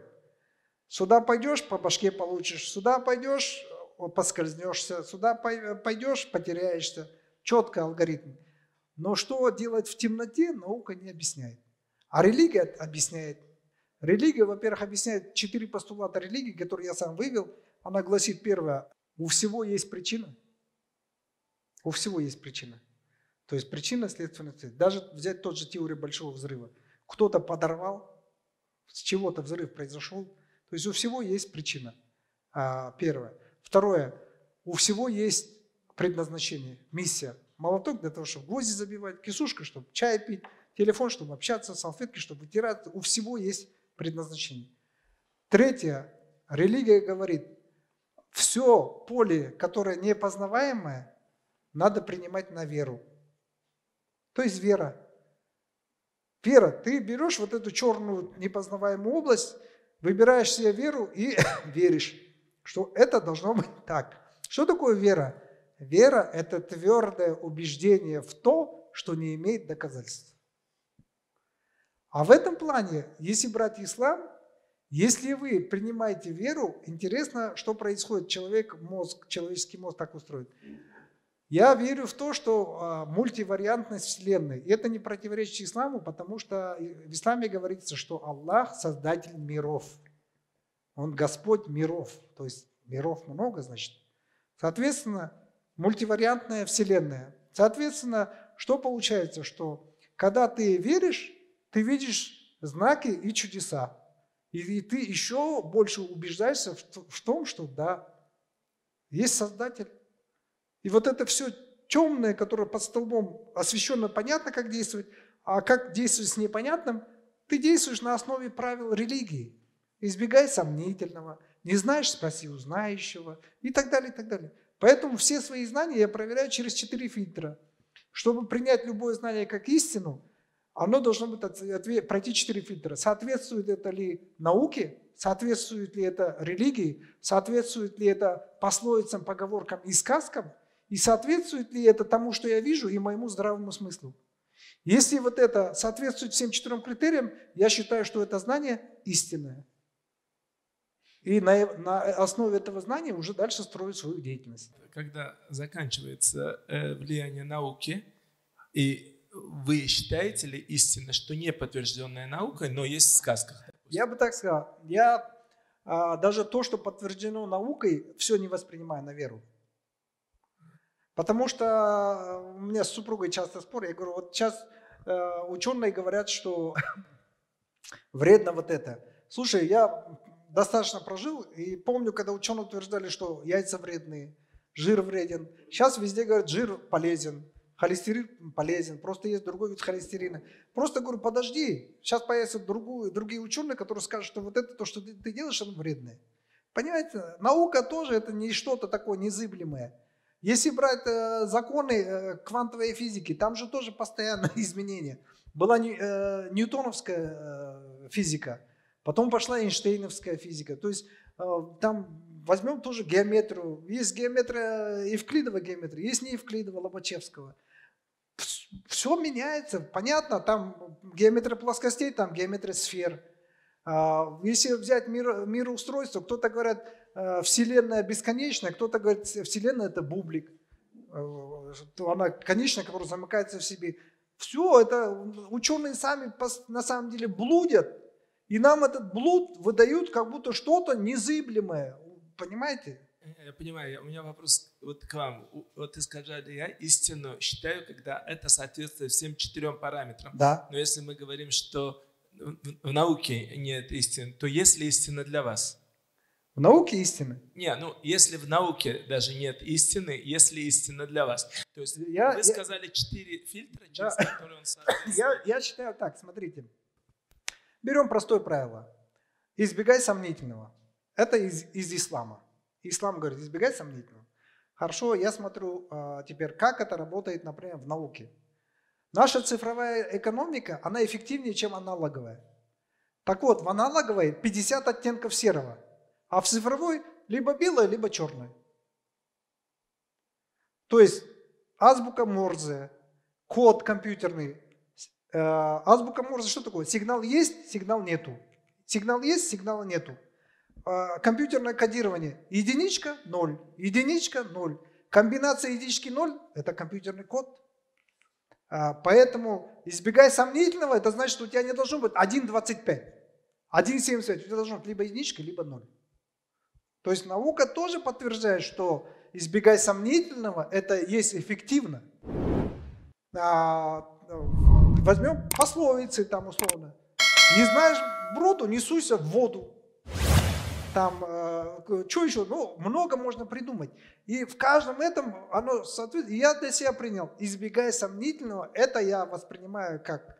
Сюда пойдешь, по башке получишь, сюда пойдешь, поскользнешься, сюда пойдешь, потеряешься. Четко алгоритм. Но что делать в темноте, наука не объясняет. А религия объясняет. Религия, во-первых, объясняет четыре постулата религии, которые я сам вывел. Она гласит первое, у всего есть причина – у всего есть причина. То есть причинно-следственная связь. Даже взять тот же теорию большого взрыва. Кто-то подорвал, с чего-то взрыв произошел. То есть у всего есть причина. А, первое. Второе. У всего есть предназначение, миссия. Молоток для того, чтобы гвозди забивать, кисушка, чтобы чай пить, телефон, чтобы общаться, салфетки, чтобы вытирать. У всего есть предназначение. Третье. Религия говорит, все поле, которое непознаваемое, надо принимать на веру. То есть вера. Вера, ты берешь вот эту черную непознаваемую область, выбираешь себе веру и [coughs] веришь, что это должно быть так. Что такое вера? Вера – это твердое убеждение в то, что не имеет доказательств. А в этом плане, если брать ислам, если вы принимаете веру, интересно, что происходит. Человек, мозг, человеческий мозг так устроен. Я верю в то, что а, мультивариантность Вселенной. Это не противоречит исламу, потому что в исламе говорится, что Аллах – создатель миров. Он Господь миров. То есть миров много, значит. Соответственно, мультивариантная Вселенная. Соответственно, что получается? Что когда ты веришь, ты видишь знаки и чудеса. И, ты еще больше убеждаешься в том, что да, есть Создатель. И вот это все темное, которое под столбом освещено, понятно, как действовать, а как действовать с непонятным, ты действуешь на основе правил религии. Избегай сомнительного, не знаешь, спроси у знающего и так далее, и так далее. Поэтому все свои знания я проверяю через четыре фильтра. Чтобы принять любое знание как истину, оно должно быть пройти четыре фильтра. Соответствует это ли науке, соответствует ли это религии, соответствует ли это пословицам, поговоркам и сказкам, и соответствует ли это тому, что я вижу, и моему здравому смыслу. Если вот это соответствует всем четырем критериям, я считаю, что это знание истинное. И на, на основе этого знания уже дальше строю свою деятельность. Когда заканчивается э, влияние науки и вы считаете ли истинно, что не подтвержденная наукой, но есть в сказках? Я бы так сказал. Я а, даже то, что подтверждено наукой, все не воспринимаю на веру. Потому что у меня с супругой часто спор. Я говорю, вот сейчас э, ученые говорят, что [laughs] вредно вот это. Слушай, я достаточно прожил и помню, когда ученые утверждали, что яйца вредные, жир вреден. Сейчас везде говорят, жир полезен. Холестерин полезен, просто есть другой вид холестерина. Просто говорю, подожди, сейчас появятся другую, другие ученые, которые скажут, что вот это то, что ты, ты делаешь, оно вредное. Понимаете, наука тоже это не что-то такое незыблемое. Если брать э, законы э, квантовой физики, там же тоже постоянно [laughs] изменения. Была э, ньютоновская э, физика, потом пошла Эйнштейновская физика. То есть э, там возьмем тоже геометрию. Есть геометрия Евклидова геометрия, есть не Евклидова, Лобачевского все меняется, понятно, там геометрия плоскостей, там геометрия сфер. А, если взять мир, мироустройство, кто-то говорит, Вселенная бесконечная, кто-то говорит, Вселенная это бублик. Э, она конечная, которая замыкается в себе. Все, это ученые сами на самом деле блудят, и нам этот блуд выдают как будто что-то незыблемое. Понимаете? Я понимаю, у меня вопрос вот к вам. Вот ты сказали, я истину считаю, когда это соответствует всем четырем параметрам. Да. Но если мы говорим, что в науке нет истины, то есть ли истина для вас? В науке истины? Не, ну если в науке даже нет истины, есть ли истина для вас? То есть я, вы я, сказали четыре фильтра, через да. которые он я, я считаю так, смотрите. Берем простое правило. Избегай сомнительного. Это из, из ислама. Ислам говорит, избегай сомнительного. Хорошо, я смотрю а, теперь, как это работает, например, в науке. Наша цифровая экономика, она эффективнее, чем аналоговая. Так вот, в аналоговой 50 оттенков серого, а в цифровой либо белое, либо черное. То есть азбука Морзе, код компьютерный. Э, азбука Морзе что такое? Сигнал есть, сигнал нету. Сигнал есть, сигнала нету. А, компьютерное кодирование. Единичка – ноль, единичка – ноль. Комбинация единички – ноль – это компьютерный код. А, поэтому избегай сомнительного, это значит, что у тебя не должно быть 1,25, 1,75. У тебя должно быть либо единичка, либо ноль. То есть наука тоже подтверждает, что избегай сомнительного, это есть эффективно. а, возьмем пословицы там условно. Не знаешь броду, не суйся в воду. Там, э, что еще? Ну, много можно придумать. И в каждом этом оно соответствует. Я для себя принял, избегая сомнительного, это я воспринимаю как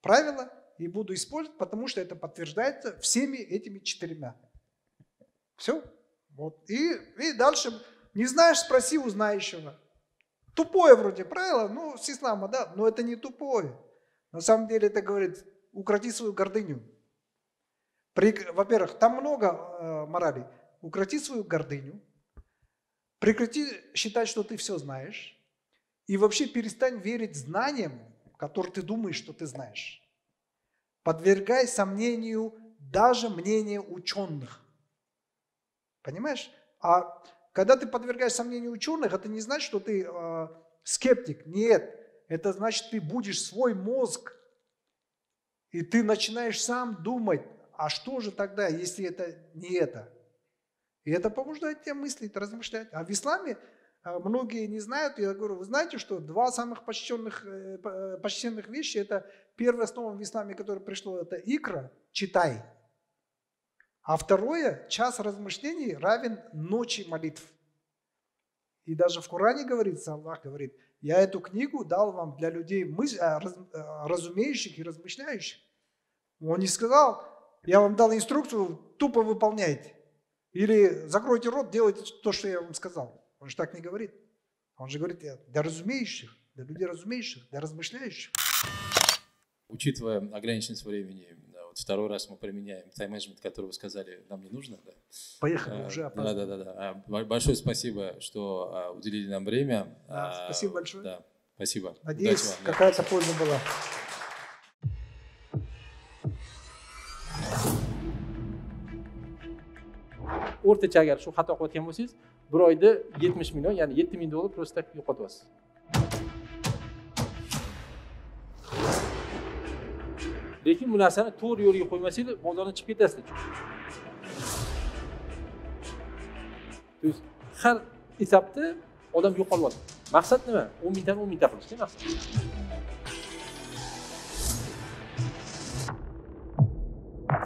правило и буду использовать, потому что это подтверждается всеми этими четырьмя. Все. Вот. И, и дальше, не знаешь, спроси у знающего. Тупое вроде правило, ну, с ислама, да, но это не тупое. На самом деле это говорит, укроти свою гордыню. Во-первых, там много э, моралей. Укроти свою гордыню, прекрати считать, что ты все знаешь, и вообще перестань верить знаниям, которые ты думаешь, что ты знаешь. Подвергай сомнению даже мнение ученых. Понимаешь? А когда ты подвергаешь сомнению ученых, это не значит, что ты э, скептик. Нет, это значит, ты будешь свой мозг, и ты начинаешь сам думать, а что же тогда, если это не это? И это побуждает тебя мыслить, размышлять. А в исламе а, многие не знают, я говорю, вы знаете, что два самых почтенных, э, э, почтенных вещи, это первое слово в исламе, которое пришло, это икра, читай. А второе, час размышлений равен ночи молитв. И даже в Коране говорится, Аллах говорит, я эту книгу дал вам для людей мыс... Э, разумеющих и размышляющих. Он не сказал, я вам дал инструкцию, тупо выполняйте. Или закройте рот, делайте то, что я вам сказал. Он же так не говорит. Он же говорит для разумеющих, для людей разумеющих, для размышляющих. Учитывая ограниченность времени, второй раз мы применяем тайм-менеджмент, который вы сказали, нам не нужно. Да? Поехали, а, уже опаздываем. Да, да, да, да. Большое спасибо, что а, уделили нам время. Да, а, спасибо большое. Да, спасибо. Надеюсь, какая-то польза была. o'rtacha agar shu xato qilayotgan bo'lsangiz bir oyda yetmish million ya'ni yetti ming dollar просто yo'qotyapsiz lekin bu narsani to'g'ri yo'lga qo'ymasanglar bozordan chiqib ketasizlar. То есть har etapda odam yo'qolyapti maqsad nima? o'n mingtani o'n mingta qilishda maqsad.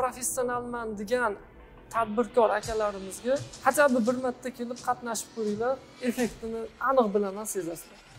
Professionalman degan tadbirkor akalarimizga qachondir bir marta kelib qatnashib ko'ringlar effektini aniq bilaman sezasizlar